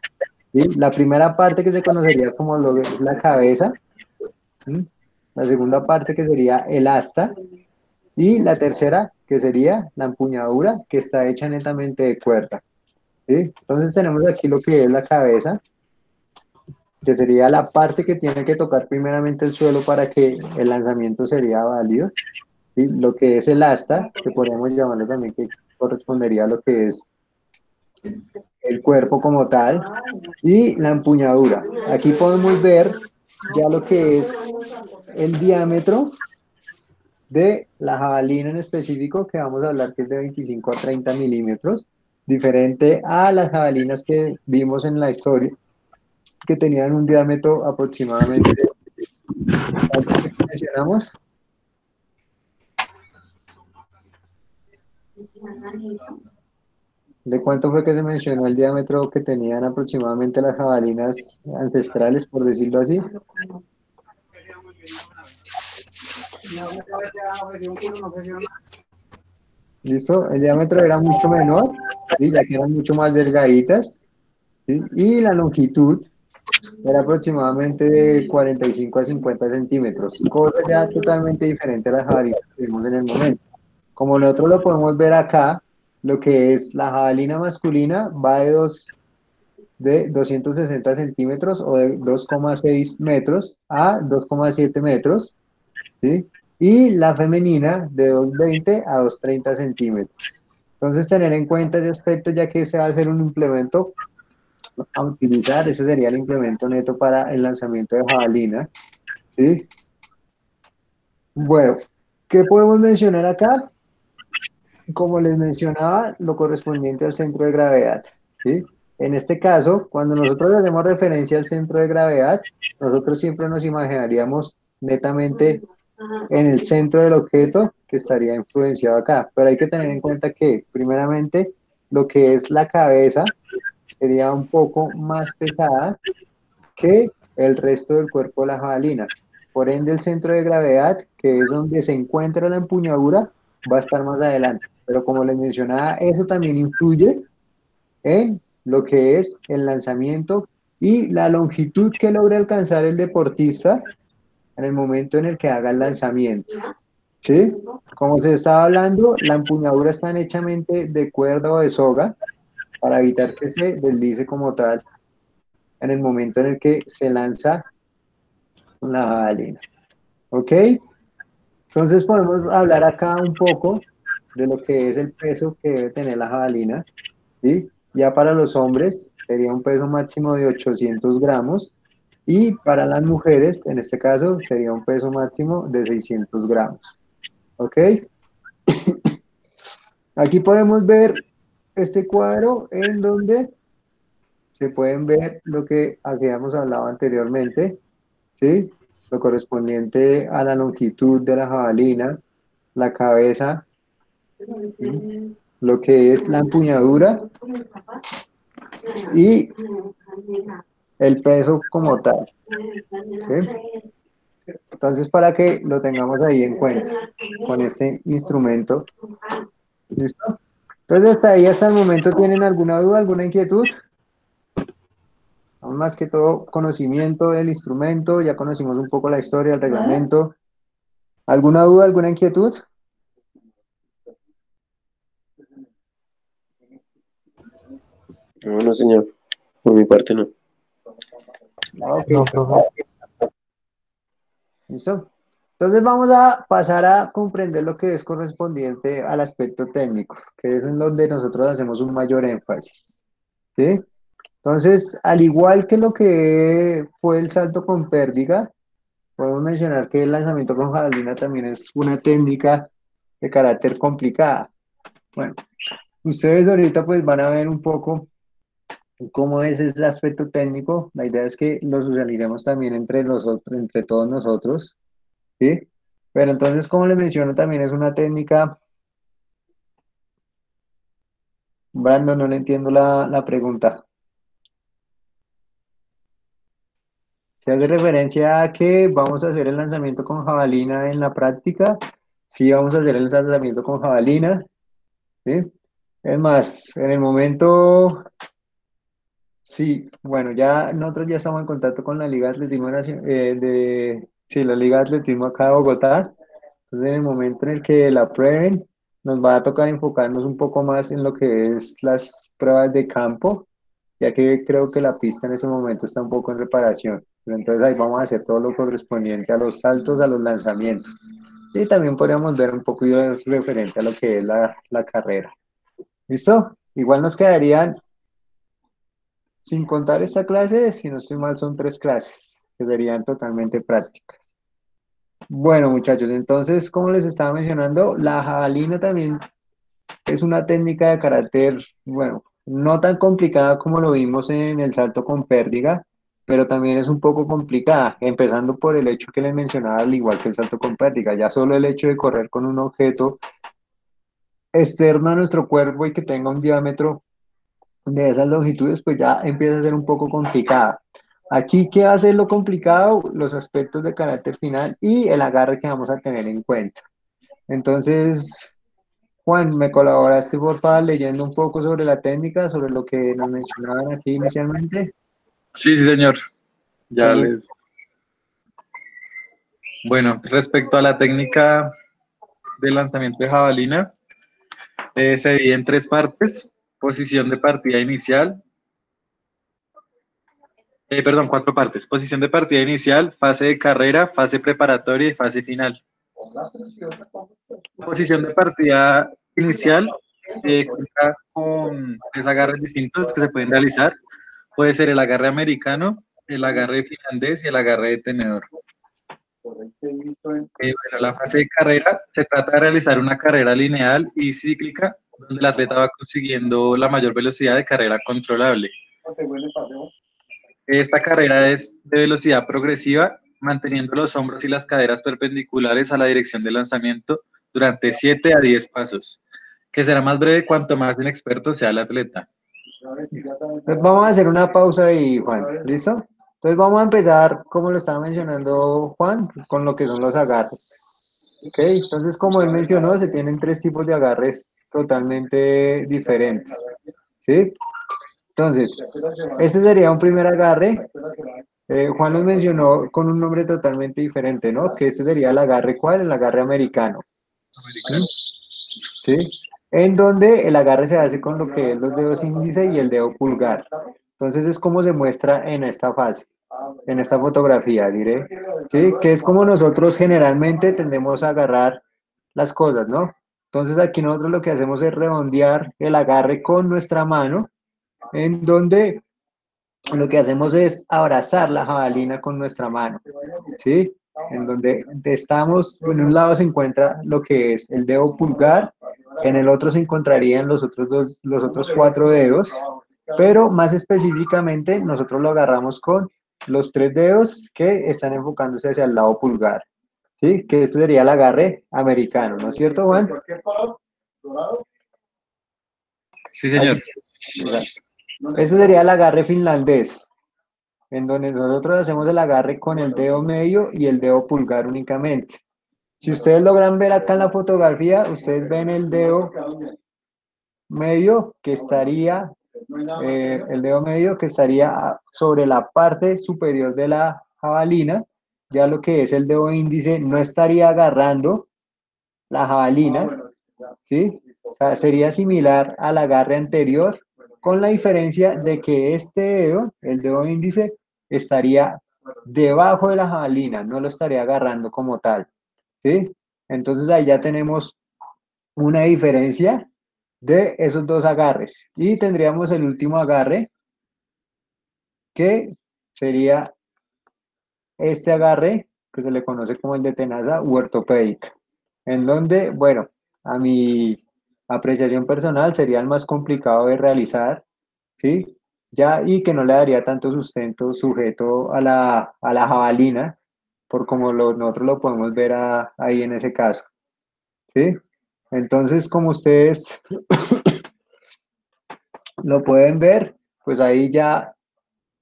¿sí? La primera parte que se conocería como lo la cabeza, ¿sí? la segunda parte que sería el asta, y la tercera que sería la empuñadura, que está hecha netamente de cuerda. ¿sí? Entonces tenemos aquí lo que es la cabeza, que sería la parte que tiene que tocar primeramente el suelo para que el lanzamiento sería válido. ¿sí? Lo que es el asta, que podríamos llamarlo también que correspondería a lo que es el cuerpo como tal, y la empuñadura. Aquí podemos ver ya lo que es el diámetro de la jabalina en específico, que vamos a hablar que es de 25 a 30 milímetros, diferente a las jabalinas que vimos en la historia, que tenían un diámetro aproximadamente, ¿cuánto fue que mencionamos? ¿De cuánto fue que se mencionó el diámetro que tenían aproximadamente las jabalinas ancestrales, por decirlo así? ¿Listo? El diámetro era mucho menor, ¿sí? ya que eran mucho más delgaditas, y la longitud era aproximadamente de 45 a 50 centímetros, cosa ya totalmente diferente a las jabalinas que vimos en el momento. Como nosotros lo podemos ver acá, lo que es la jabalina masculina va de, dos, de 260 centímetros o de 2,6 metros a 2,7 metros, ¿sí? y la femenina de 2,20 a 2,30 centímetros. Entonces, tener en cuenta ese aspecto, ya que ese va a ser un implemento a utilizar, ese sería el implemento neto para el lanzamiento de jabalina. ¿sí? Bueno, ¿qué podemos mencionar acá? Como les mencionaba, lo correspondiente al centro de gravedad. ¿sí? En este caso, cuando nosotros hacemos referencia al centro de gravedad, nosotros siempre nos imaginaríamos netamente en el centro del objeto que estaría influenciado acá. Pero hay que tener en cuenta que, primeramente, lo que es la cabeza sería un poco más pesada que el resto del cuerpo de la jabalina. Por ende, el centro de gravedad, que es donde se encuentra la empuñadura, va a estar más adelante. Pero como les mencionaba, eso también influye en lo que es el lanzamiento y la longitud que logra alcanzar el deportista en el momento en el que haga el lanzamiento. ¿Sí? Como se estaba hablando, la empuñadura está hechamente de cuerda o de soga para evitar que se deslice como tal en el momento en el que se lanza la jabalina. ¿Ok? Entonces podemos hablar acá un poco de lo que es el peso que debe tener la jabalina. ¿sí? Ya para los hombres sería un peso máximo de 800 gramos y para las mujeres, en este caso, sería un peso máximo de 600 gramos. ¿Ok? Aquí podemos ver este cuadro en donde se pueden ver lo que habíamos hablado anteriormente, ¿sí? Lo correspondiente a la longitud de la jabalina, la cabeza, lo que es la empuñadura y el peso como tal. ¿sí? Entonces, para que lo tengamos ahí en cuenta con este instrumento. ¿Listo? Entonces, hasta ahí, hasta el momento, ¿tienen alguna duda, alguna inquietud? Aún más que todo, conocimiento del instrumento, ya conocimos un poco la historia, el reglamento. ¿Alguna duda, alguna inquietud? No, no, señor. Por mi parte, no. Ok. ¿Listo? Entonces vamos a pasar a comprender lo que es correspondiente al aspecto técnico, que es en donde nosotros hacemos un mayor énfasis. ¿Sí? Entonces, al igual que lo que fue el salto con pérdiga, podemos mencionar que el lanzamiento con jabalina también es una técnica de carácter complicada. Bueno, ustedes ahorita pues van a ver un poco cómo es ese aspecto técnico. La idea es que lo socialicemos también entre nosotros, entre todos nosotros, ¿sí? Pero entonces, como les menciono, también es una técnica. Brandon, no le entiendo la, la pregunta. Se hace referencia a que vamos a hacer el lanzamiento con jabalina en la práctica. Sí, vamos a hacer el lanzamiento con jabalina. ¿sí? Es más, en el momento Sí, bueno, ya nosotros ya estamos en contacto con la Liga de Atletismo Nacio- eh, de, sí, la Liga de Atletismo acá de Bogotá. Entonces, en el momento en el que la prueben, nos va a tocar enfocarnos un poco más en lo que es las pruebas de campo, ya que creo que la pista en ese momento está un poco en reparación. Pero entonces ahí vamos a hacer todo lo correspondiente a los saltos, a los lanzamientos. Y también podríamos ver un poco referente a lo que es la, la carrera. ¿Listo? Igual nos quedarían sin contar esta clase, si no estoy mal, son tres clases. que serían totalmente prácticas. Bueno, muchachos, entonces, como les estaba mencionando, la jabalina también es una técnica de carácter, bueno, no tan complicada como lo vimos en el salto con pérdiga, pero también es un poco complicada, empezando por el hecho que les mencionaba, al igual que el salto con pérdiga, ya solo el hecho de correr con un objeto externo a nuestro cuerpo y que tenga un diámetro de esas longitudes, pues ya empieza a ser un poco complicada. Aquí, ¿qué hace lo complicado? Los aspectos de carácter final y el agarre que vamos a tener en cuenta. Entonces, Juan, ¿me colaboraste por favor leyendo un poco sobre la técnica, sobre lo que nos mencionaban aquí inicialmente? Sí, sí, señor. Ya Sí. les. Bueno, respecto a la técnica de lanzamiento de jabalina, eh, se divide en tres partes. Posición de partida inicial. Eh, perdón, cuatro partes. Posición de partida inicial, fase de carrera, fase preparatoria y fase final. Posición de partida inicial eh, cuenta con tres agarres distintos que se pueden realizar. Puede ser el agarre americano, el agarre finlandés y el agarre de tenedor. Eh, bueno, la fase de carrera se trata de realizar una carrera lineal y cíclica donde el atleta va consiguiendo la mayor velocidad de carrera controlable. Esta carrera es de velocidad progresiva, manteniendo los hombros y las caderas perpendiculares a la dirección de lanzamiento durante 7 a 10 pasos, que será más breve cuanto más inexperto sea el atleta. Vamos a hacer una pausa ahí, Juan. ¿Listo? Entonces vamos a empezar, como lo estaba mencionando Juan, con lo que son los agarres. ¿Ok? Entonces, como él mencionó, se tienen tres tipos de agarres totalmente diferentes. ¿Sí? Entonces, este sería un primer agarre. Eh, Juan nos mencionó con un nombre totalmente diferente, ¿no? Que este sería el agarre, ¿cuál? El agarre americano. ¿Sí? En donde el agarre se hace con lo que es los dedos índice y el dedo pulgar. Entonces es como se muestra en esta fase, en esta fotografía, diré. ¿Sí? Que es como nosotros generalmente tendemos a agarrar las cosas, ¿no? Entonces aquí nosotros lo que hacemos es redondear el agarre con nuestra mano, en donde lo que hacemos es abrazar la jabalina con nuestra mano, ¿sí? En donde estamos, en un lado se encuentra lo que es el dedo pulgar, en el otro se encontrarían los otros, dos, los otros cuatro dedos, pero más específicamente nosotros lo agarramos con los tres dedos que están enfocándose hacia el lado pulgar, ¿sí? Que este sería el agarre americano, ¿no es cierto, Juan? Sí, señor. Este sería el agarre finlandés, en donde nosotros hacemos el agarre con el dedo medio y el dedo pulgar únicamente. Si ustedes logran ver acá en la fotografía, ustedes ven el dedo medio que estaría, eh, el dedo medio que estaría sobre la parte superior de la jabalina, ya lo que es el dedo índice no estaría agarrando la jabalina, ¿sí? O sea, sería similar al agarre anterior, con la diferencia de que este dedo, el dedo índice, estaría debajo de la jabalina, no lo estaría agarrando como tal. ¿sí? Entonces ahí ya tenemos una diferencia de esos dos agarres. Y tendríamos el último agarre, que sería este agarre, que se le conoce como el de tenaza u ortopédica, en donde, bueno, a mi apreciación personal sería el más complicado de realizar, ¿sí? Ya, y que no le daría tanto sustento sujeto a la, a la jabalina, por como lo, nosotros lo podemos ver a- ahí en ese caso. ¿Sí? Entonces, como ustedes lo pueden ver, pues ahí ya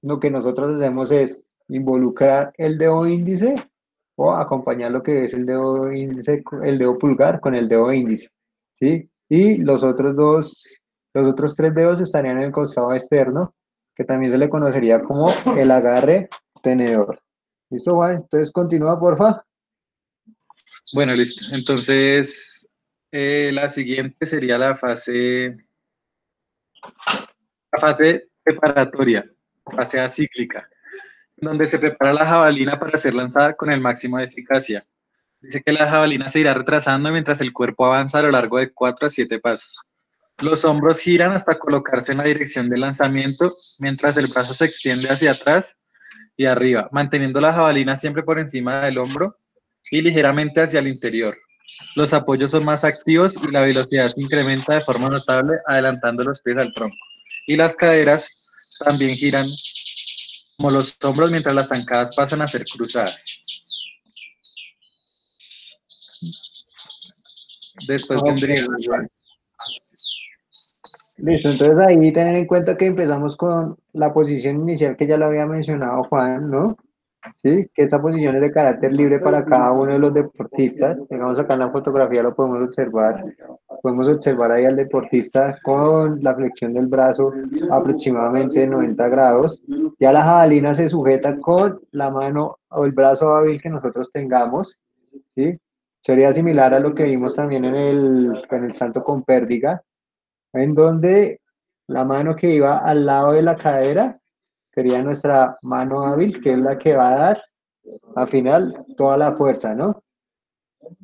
lo que nosotros hacemos es involucrar el dedo índice o acompañar lo que es el dedo índice, el dedo pulgar con el dedo índice. ¿Sí? Y los otros dos, los otros tres dedos estarían en el costado externo, que también se le conocería como el agarre tenedor. ¿Listo, Juan? Entonces continúa, porfa. Bueno, listo. Entonces, eh, la siguiente sería la fase, la fase preparatoria, fase acíclica, donde se prepara la jabalina para ser lanzada con el máximo de eficacia. Dice que la jabalina se irá retrasando mientras el cuerpo avanza a lo largo de 4 a 7 pasos. Los hombros giran hasta colocarse en la dirección del lanzamiento, mientras el brazo se extiende hacia atrás y arriba, manteniendo la jabalina siempre por encima del hombro y ligeramente hacia el interior. Los apoyos son más activos y la velocidad se incrementa de forma notable adelantando los pies al tronco. Y las caderas también giran como los hombros mientras las zancadas pasan a ser cruzadas. Después Ok, vendría bien. Listo, entonces ahí tener en cuenta que empezamos con la posición inicial que ya lo había mencionado Juan, ¿no? Sí, que esta posición es de carácter libre para cada uno de los deportistas. Digamos acá en la fotografía lo podemos observar. Podemos observar ahí al deportista con la flexión del brazo aproximadamente 90 grados. Ya la jabalina se sujeta con la mano o el brazo hábil que nosotros tengamos, ¿sí? Sería similar a lo que vimos también en el, en el salto con pérdiga, en donde la mano que iba al lado de la cadera sería nuestra mano hábil, que es la que va a dar al final toda la fuerza, ¿no?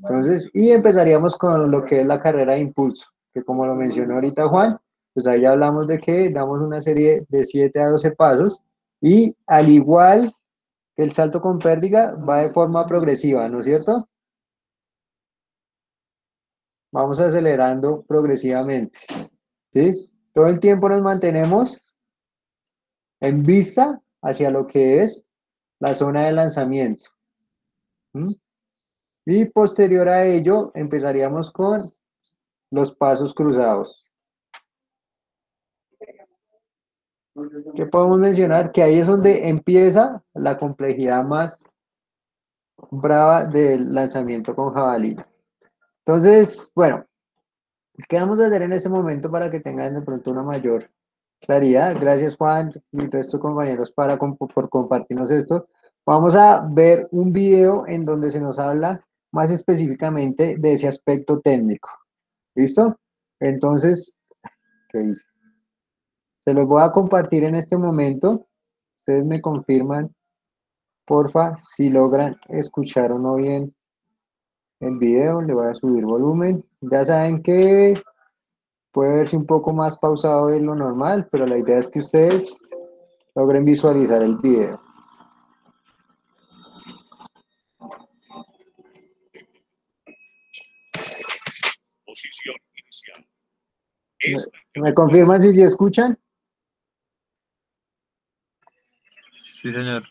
Entonces, y empezaríamos con lo que es la carrera de impulso, que como lo mencionó ahorita Juan, pues ahí hablamos de que damos una serie de 7 a 12 pasos y al igual que el salto con pérdiga va de forma progresiva, ¿no es cierto? Vamos acelerando progresivamente. ¿sí? Todo el tiempo nos mantenemos en vista hacia lo que es la zona de lanzamiento. ¿Mm? Y posterior a ello empezaríamos con los pasos cruzados. ¿Qué podemos mencionar? Que ahí es donde empieza la complejidad más brava del lanzamiento con jabalina. Entonces, bueno, ¿qué vamos a hacer en este momento para que tengan de pronto una mayor claridad? Gracias Juan y resto compañeros para, por compartirnos esto. Vamos a ver un video en donde se nos habla más específicamente de ese aspecto técnico. ¿Listo? Entonces, ¿qué dice? Se los voy a compartir en este momento. Ustedes me confirman, porfa, si logran escuchar o no bien el video. Le voy a subir volumen. Ya saben que puede verse un poco más pausado de lo normal, pero la idea es que ustedes logren visualizar el video. Posición inicial. Esta ¿Me confirman si sí escuchan? Sí, señor.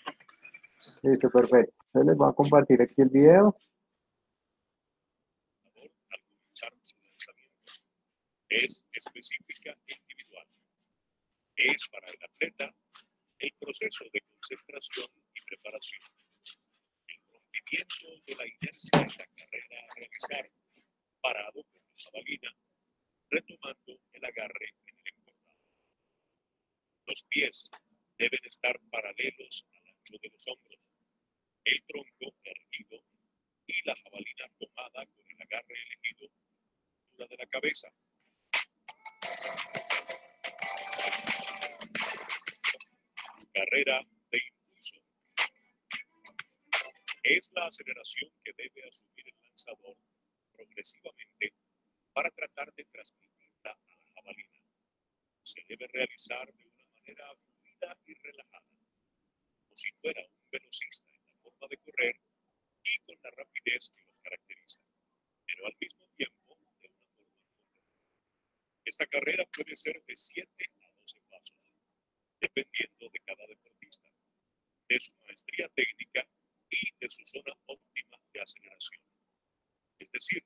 Listo, perfecto. Entonces les voy a compartir aquí el video. al comenzar su lanzamiento es específica e individual. Es para el atleta el proceso de concentración y preparación. El rompimiento de la inercia en la carrera a realizar, parado con la jabalina, retomando el agarre en el encordado. Los pies deben estar paralelos al ancho de los hombros, el tronco erguido y la jabalina tomada con el agarre elegido altura de la cabeza. Carrera de impulso. Es la aceleración que debe asumir el lanzador progresivamente para tratar de transmitirla a la jabalina. Se debe realizar de una manera fluida y relajada, como si fuera un velocista en la forma de correr y con la rapidez que los caracteriza, pero al mismo tiempo de una forma controlada. Esta carrera puede ser de 7 a 12 pasos, dependiendo de cada deportista, de su maestría técnica y de su zona óptima de aceleración, es decir,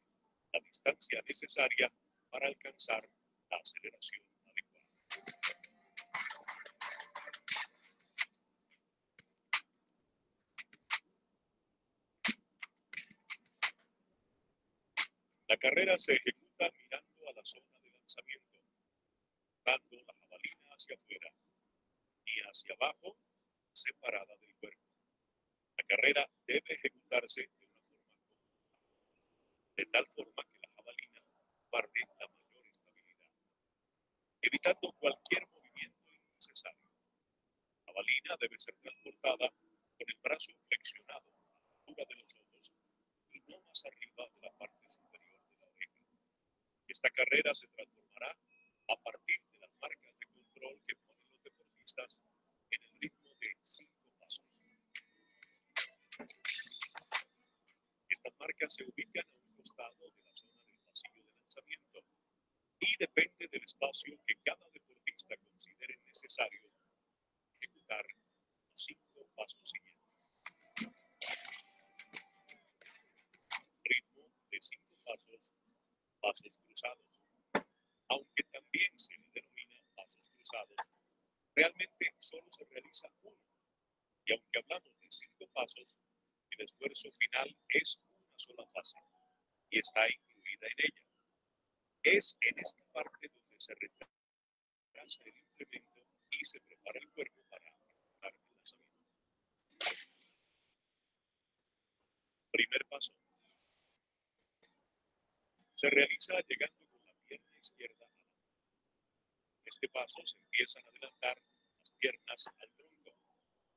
la distancia necesaria para alcanzar la aceleración adecuada. La carrera se ejecuta mirando a la zona dando la jabalina hacia afuera y hacia abajo, separada del cuerpo. La carrera debe ejecutarse de una forma de tal forma que la jabalina guarde la mayor estabilidad, evitando cualquier movimiento innecesario. La jabalina debe ser transportada con el brazo flexionado a la altura de los ojos y no más arriba de la parte superior. Esta carrera se transformará a partir de las marcas de control que ponen los deportistas en el ritmo de cinco pasos. Estas marcas se ubican a un costado de la zona del pasillo de lanzamiento y depende del espacio que cada deportista considere necesario ejecutar los cinco pasos siguientes. Ritmo de cinco pasos pasos cruzados. Aunque también se le denomina pasos cruzados, realmente solo se realiza uno. Y aunque hablamos de cinco pasos, el esfuerzo final es una sola fase y está incluida en ella. Es en esta parte donde se retrasa el implemento y se prepara el cuerpo para ejecutar el lanzamiento. Primer paso. Se realiza llegando con la pierna izquierda a la En este paso se empiezan a adelantar las piernas al tronco.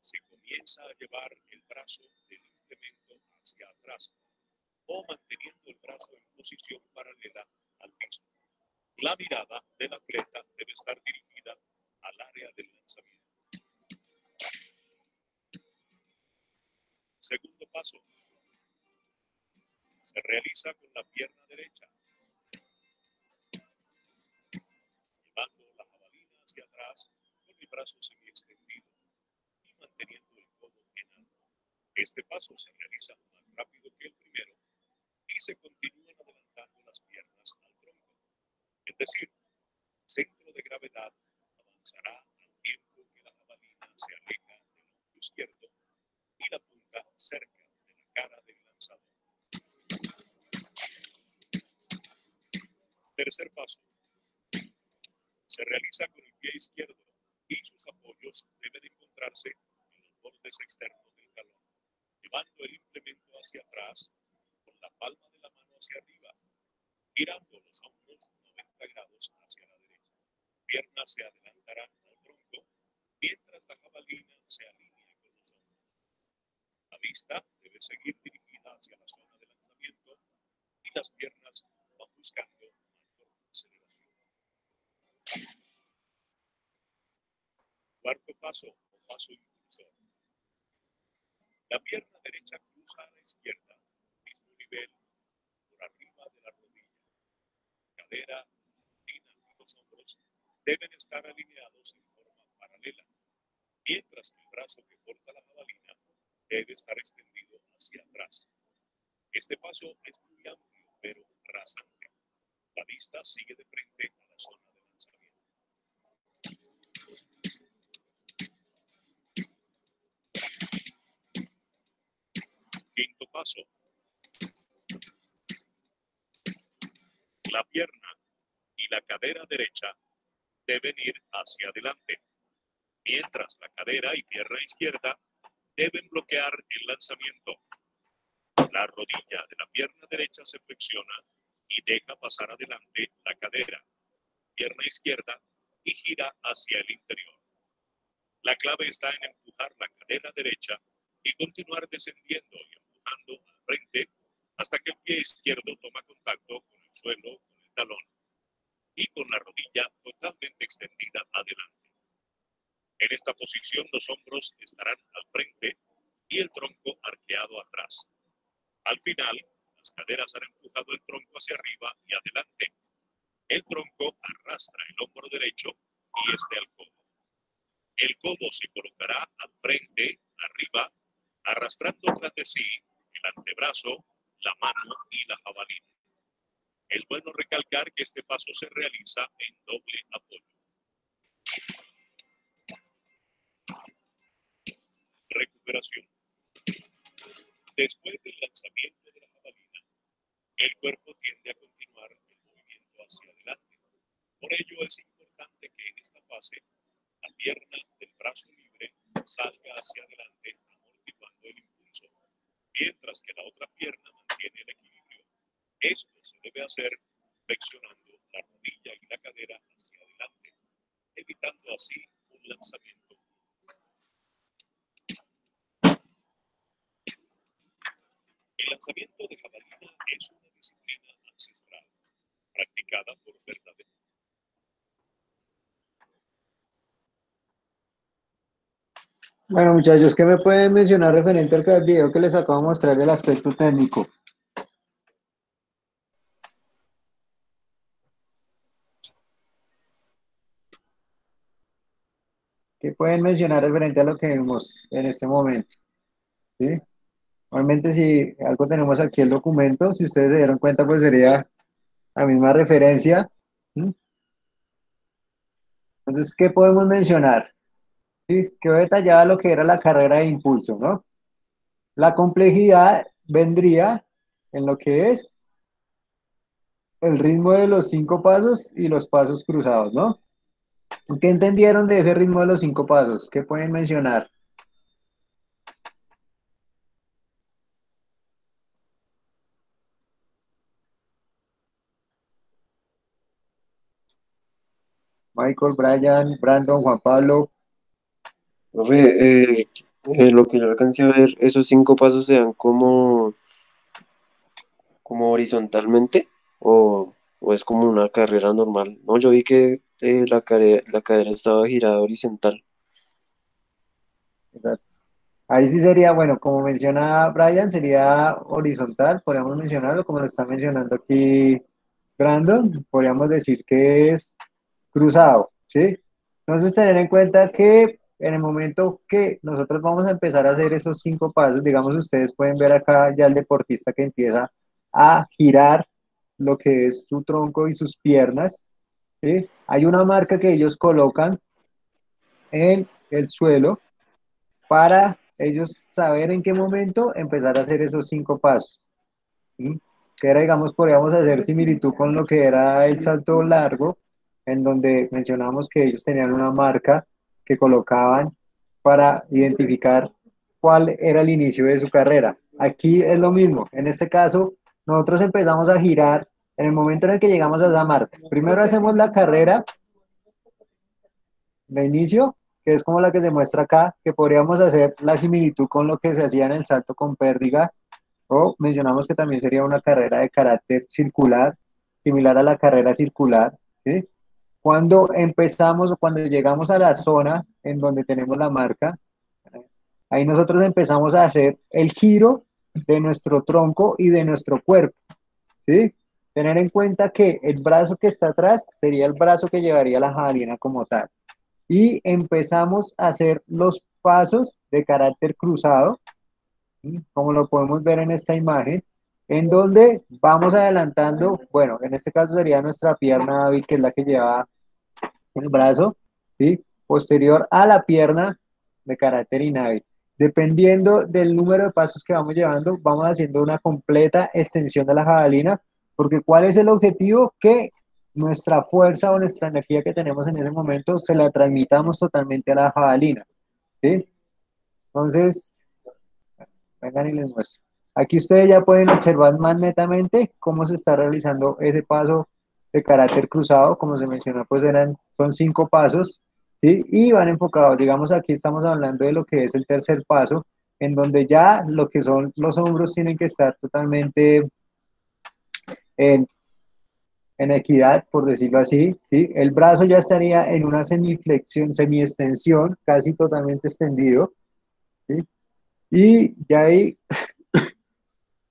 Se comienza a llevar el brazo del implemento hacia atrás o manteniendo el brazo en posición paralela al piso. La mirada del atleta debe estar dirigida al área del lanzamiento. Segundo paso. Se realiza con la pierna derecha, llevando la jabalina hacia atrás con el brazo semiextendido y manteniendo el codo en alto. Este paso se realiza más rápido que el primero y se continúan adelantando las piernas al tronco. Es decir, el centro de gravedad avanzará al tiempo que la jabalina se aleja del hombro izquierdo y la punta cerca de la cara del lanzador. Tercer paso. Se realiza con el pie izquierdo y sus apoyos deben encontrarse en los bordes externos del talón, llevando el implemento hacia atrás con la palma de la mano hacia arriba, girando los hombros 90 grados hacia la derecha. Piernas se adelantarán al tronco, mientras la jabalina se alinea con los hombros. La vista debe seguir dirigida hacia la zona de lanzamiento y las piernas van buscando mayor aceleración. Cuarto paso o paso impulsor. La pierna derecha cruza a la izquierda, mismo nivel, por arriba de la rodilla. Cadera, tina y los hombros deben estar alineados en forma paralela, mientras que el brazo que porta la jabalina debe estar extendido hacia atrás. Este paso es muy amplio, pero rasante. La vista sigue de frente a la zona paso. La pierna y la cadera derecha deben ir hacia adelante, mientras la cadera y pierna izquierda deben bloquear el lanzamiento. La rodilla de la pierna derecha se flexiona y deja pasar adelante la cadera, pierna izquierda y gira hacia el interior. La clave está en empujar la cadera derecha y continuar descendiendo y empujando al frente hasta que el pie izquierdo toma contacto con el suelo, con el talón y con la rodilla totalmente extendida adelante. En esta posición los hombros estarán al frente y el tronco arqueado atrás. Al final, las caderas han empujado el tronco hacia arriba y adelante. El tronco arrastra el hombro derecho y este al codo. El codo se colocará al frente, arriba, arrastrando tras de sí antebrazo, la mano y la jabalina. Es bueno recalcar que este paso se realiza en doble apoyo. Recuperación. Después del lanzamiento de la jabalina, el cuerpo tiende a continuar el movimiento hacia adelante. Por ello es Bueno, muchachos, ¿qué me pueden mencionar referente al video que les acabo de mostrar del aspecto técnico? ¿Qué pueden mencionar referente a lo que vemos en este momento? ¿Sí? Normalmente si algo tenemos aquí el documento, si ustedes se dieron cuenta, pues sería la misma referencia. ¿Sí? Entonces, ¿qué podemos mencionar? ¿Sí? Quedó detallada lo que era la carrera de impulso, ¿no? La complejidad vendría en lo que es el ritmo de los cinco pasos y los pasos cruzados, ¿no? ¿Qué entendieron de ese ritmo de los cinco pasos? ¿Qué pueden mencionar? Michael, Brian, Brandon, Juan Pablo. Eh, eh, lo que yo alcancé a ver, esos cinco pasos se dan como, como horizontalmente o, o es como una carrera normal. No, yo vi que eh, la, care- la cadera estaba girada horizontal. Exacto. Ahí sí sería, bueno, como menciona Brian, sería horizontal, podríamos mencionarlo, como lo está mencionando aquí Brandon, podríamos decir que es cruzado, ¿sí? Entonces, tener en cuenta que en el momento que nosotros vamos a empezar a hacer esos cinco pasos, digamos, ustedes pueden ver acá ya el deportista que empieza a girar lo que es su tronco y sus piernas, ¿sí? Hay una marca que ellos colocan en el suelo para ellos saber en qué momento empezar a hacer esos cinco pasos. ¿sí? Que era, digamos, podríamos hacer similitud con lo que era el salto largo, en donde mencionamos que ellos tenían una marca que colocaban para identificar cuál era el inicio de su carrera. Aquí es lo mismo. En este caso, nosotros empezamos a girar en el momento en el que llegamos a esa marca. Primero hacemos la carrera de inicio, que es como la que se muestra acá, que podríamos hacer la similitud con lo que se hacía en el salto con pérdiga, o mencionamos que también sería una carrera de carácter circular, similar a la carrera circular, ¿sí? Cuando empezamos cuando llegamos a la zona en donde tenemos la marca, ahí nosotros empezamos a hacer el giro de nuestro tronco y de nuestro cuerpo, ¿sí? Tener en cuenta que el brazo que está atrás sería el brazo que llevaría la jabalina como tal y empezamos a hacer los pasos de carácter cruzado, ¿sí? como lo podemos ver en esta imagen, en donde vamos adelantando, bueno, en este caso sería nuestra pierna que es la que lleva el brazo, ¿sí? posterior a la pierna de carácter inhábil. Dependiendo del número de pasos que vamos llevando, vamos haciendo una completa extensión de la jabalina, porque ¿cuál es el objetivo? Que nuestra fuerza o nuestra energía que tenemos en ese momento se la transmitamos totalmente a la jabalina. ¿sí? Entonces, vengan y les muestro. Aquí ustedes ya pueden observar más netamente cómo se está realizando ese paso de carácter cruzado, como se mencionó, pues eran, son cinco pasos. Y van enfocados, digamos, aquí estamos hablando de lo que es el tercer paso, en donde ya lo que son los hombros tienen que estar totalmente en, en equidad, por decirlo así, ¿sí? El brazo ya estaría en una semiflexión, semiextensión, casi totalmente extendido, ¿sí? Y ya ahí,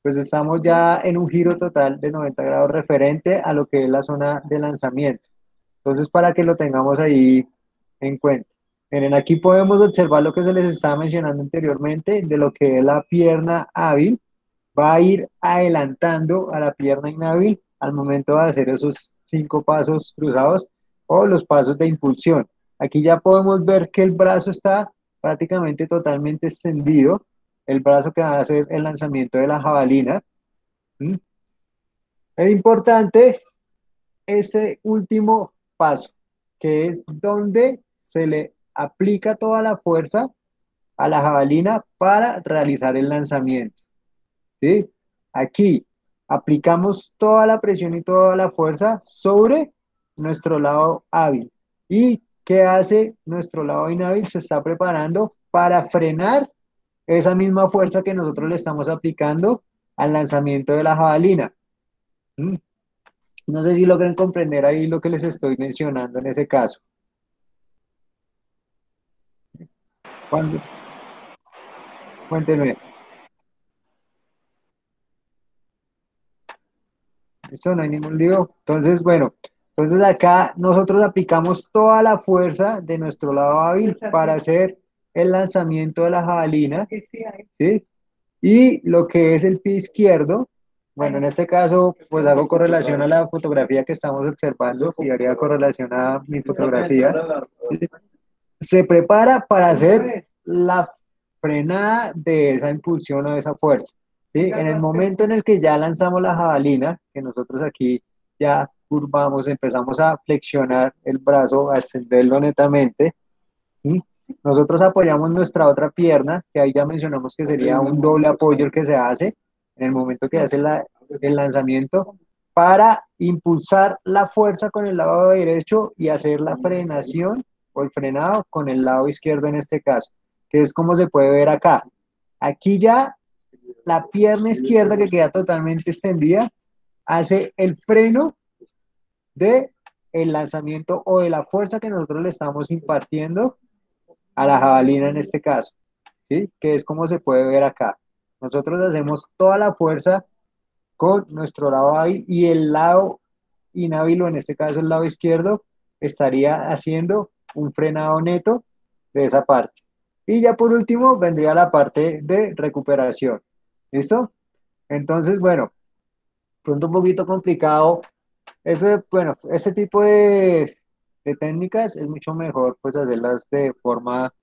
pues estamos ya en un giro total de 90 grados referente a lo que es la zona de lanzamiento. Entonces, para que lo tengamos ahí en cuenta. Miren, aquí podemos observar lo que se les estaba mencionando anteriormente, de lo que es la pierna hábil, va a ir adelantando a la pierna inhábil al momento de hacer esos cinco pasos cruzados o los pasos de impulsión. Aquí ya podemos ver que el brazo está prácticamente totalmente extendido, el brazo que va a hacer el lanzamiento de la jabalina. ¿Mm? Es importante ese último paso, que es donde se le aplica toda la fuerza a la jabalina para realizar el lanzamiento. ¿Sí? Aquí aplicamos toda la presión y toda la fuerza sobre nuestro lado hábil. ¿Y qué hace nuestro lado inhábil? Se está preparando para frenar esa misma fuerza que nosotros le estamos aplicando al lanzamiento de la jabalina. ¿Mm? No sé si logran comprender ahí lo que les estoy mencionando en ese caso. ¿Cuándo? Cuéntenme. Eso no hay ningún lío. Entonces, bueno, Entonces acá nosotros aplicamos toda la fuerza de nuestro lado hábil para hacer el lanzamiento de la jabalina, sí hay. ¿sí? Y lo que es el pie izquierdo, bueno, en este caso pues hago correlación a la fotografía que estamos observando y haría correlación a mi fotografía. Se prepara para hacer la frenada de esa impulsión o de esa fuerza. ¿sí? En el momento en el que ya lanzamos la jabalina, que nosotros aquí ya curvamos, empezamos a flexionar el brazo, a extenderlo netamente, ¿sí? Nosotros apoyamos nuestra otra pierna, que ahí ya mencionamos que sería un doble apoyo el que se hace en el momento que hace la- el lanzamiento, para impulsar la fuerza con el lado derecho y hacer la frenación o el frenado con el lado izquierdo en este caso, que es como se puede ver acá. Aquí ya la pierna izquierda que queda totalmente extendida hace el freno de el lanzamiento o de la fuerza que nosotros le estamos impartiendo a la jabalina en este caso, ¿sí? Que es como se puede ver acá. Nosotros hacemos toda la fuerza con nuestro lado hábil y el lado inhábil, o en este caso el lado izquierdo, estaría haciendo un frenado neto de esa parte. Y ya por último vendría la parte de recuperación. ¿Listo? Entonces, bueno, pronto un poquito complicado. Ese, bueno, ese tipo de, de técnicas es mucho mejor pues hacerlas de forma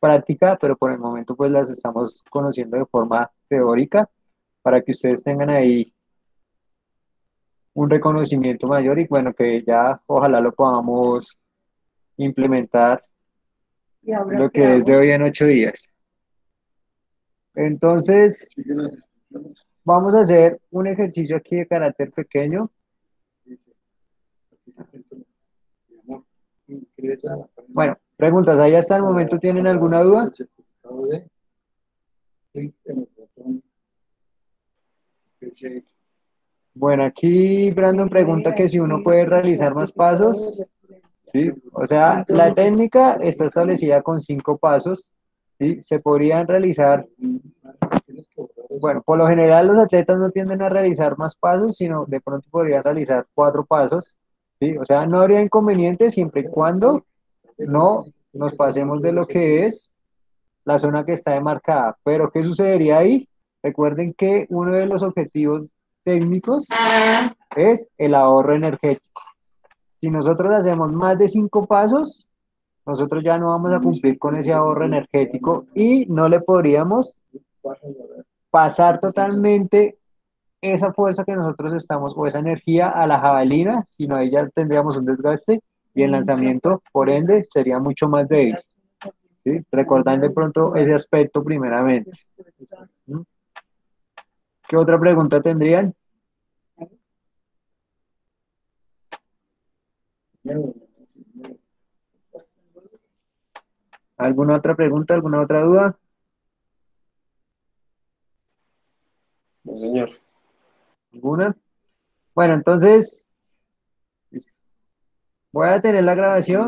práctica, pero por el momento pues las estamos conociendo de forma teórica para que ustedes tengan ahí un reconocimiento mayor y bueno, que ya ojalá lo podamos implementar Y ahora lo que es de hoy en ocho días. Entonces, vamos a hacer un ejercicio aquí de carácter pequeño. Bueno, preguntas, ahí hasta el momento tienen alguna duda? Bueno, aquí Brandon pregunta que si uno puede realizar más pasos. Sí, o sea, la técnica está establecida con cinco pasos, ¿sí? Se podrían realizar, bueno, por lo general los atletas no tienden a realizar más pasos, sino de pronto podrían realizar cuatro pasos, ¿sí? O sea, no habría inconveniente siempre y cuando no nos pasemos de lo que es la zona que está demarcada. Pero, ¿qué sucedería ahí? Recuerden que uno de los objetivos técnicos es el ahorro energético. Si nosotros hacemos más de cinco pasos, nosotros ya no vamos a cumplir con ese ahorro energético y no le podríamos pasar totalmente esa fuerza que nosotros estamos o esa energía a la jabalina, sino ahí ya tendríamos un desgaste y el lanzamiento, por ende, sería mucho más débil. ¿sí? Recordando de pronto ese aspecto primeramente. ¿Mm? ¿Qué otra pregunta tendrían? ¿Alguna otra pregunta? ¿Alguna otra duda? No, señor. ¿Alguna? Bueno, entonces voy a tener la grabación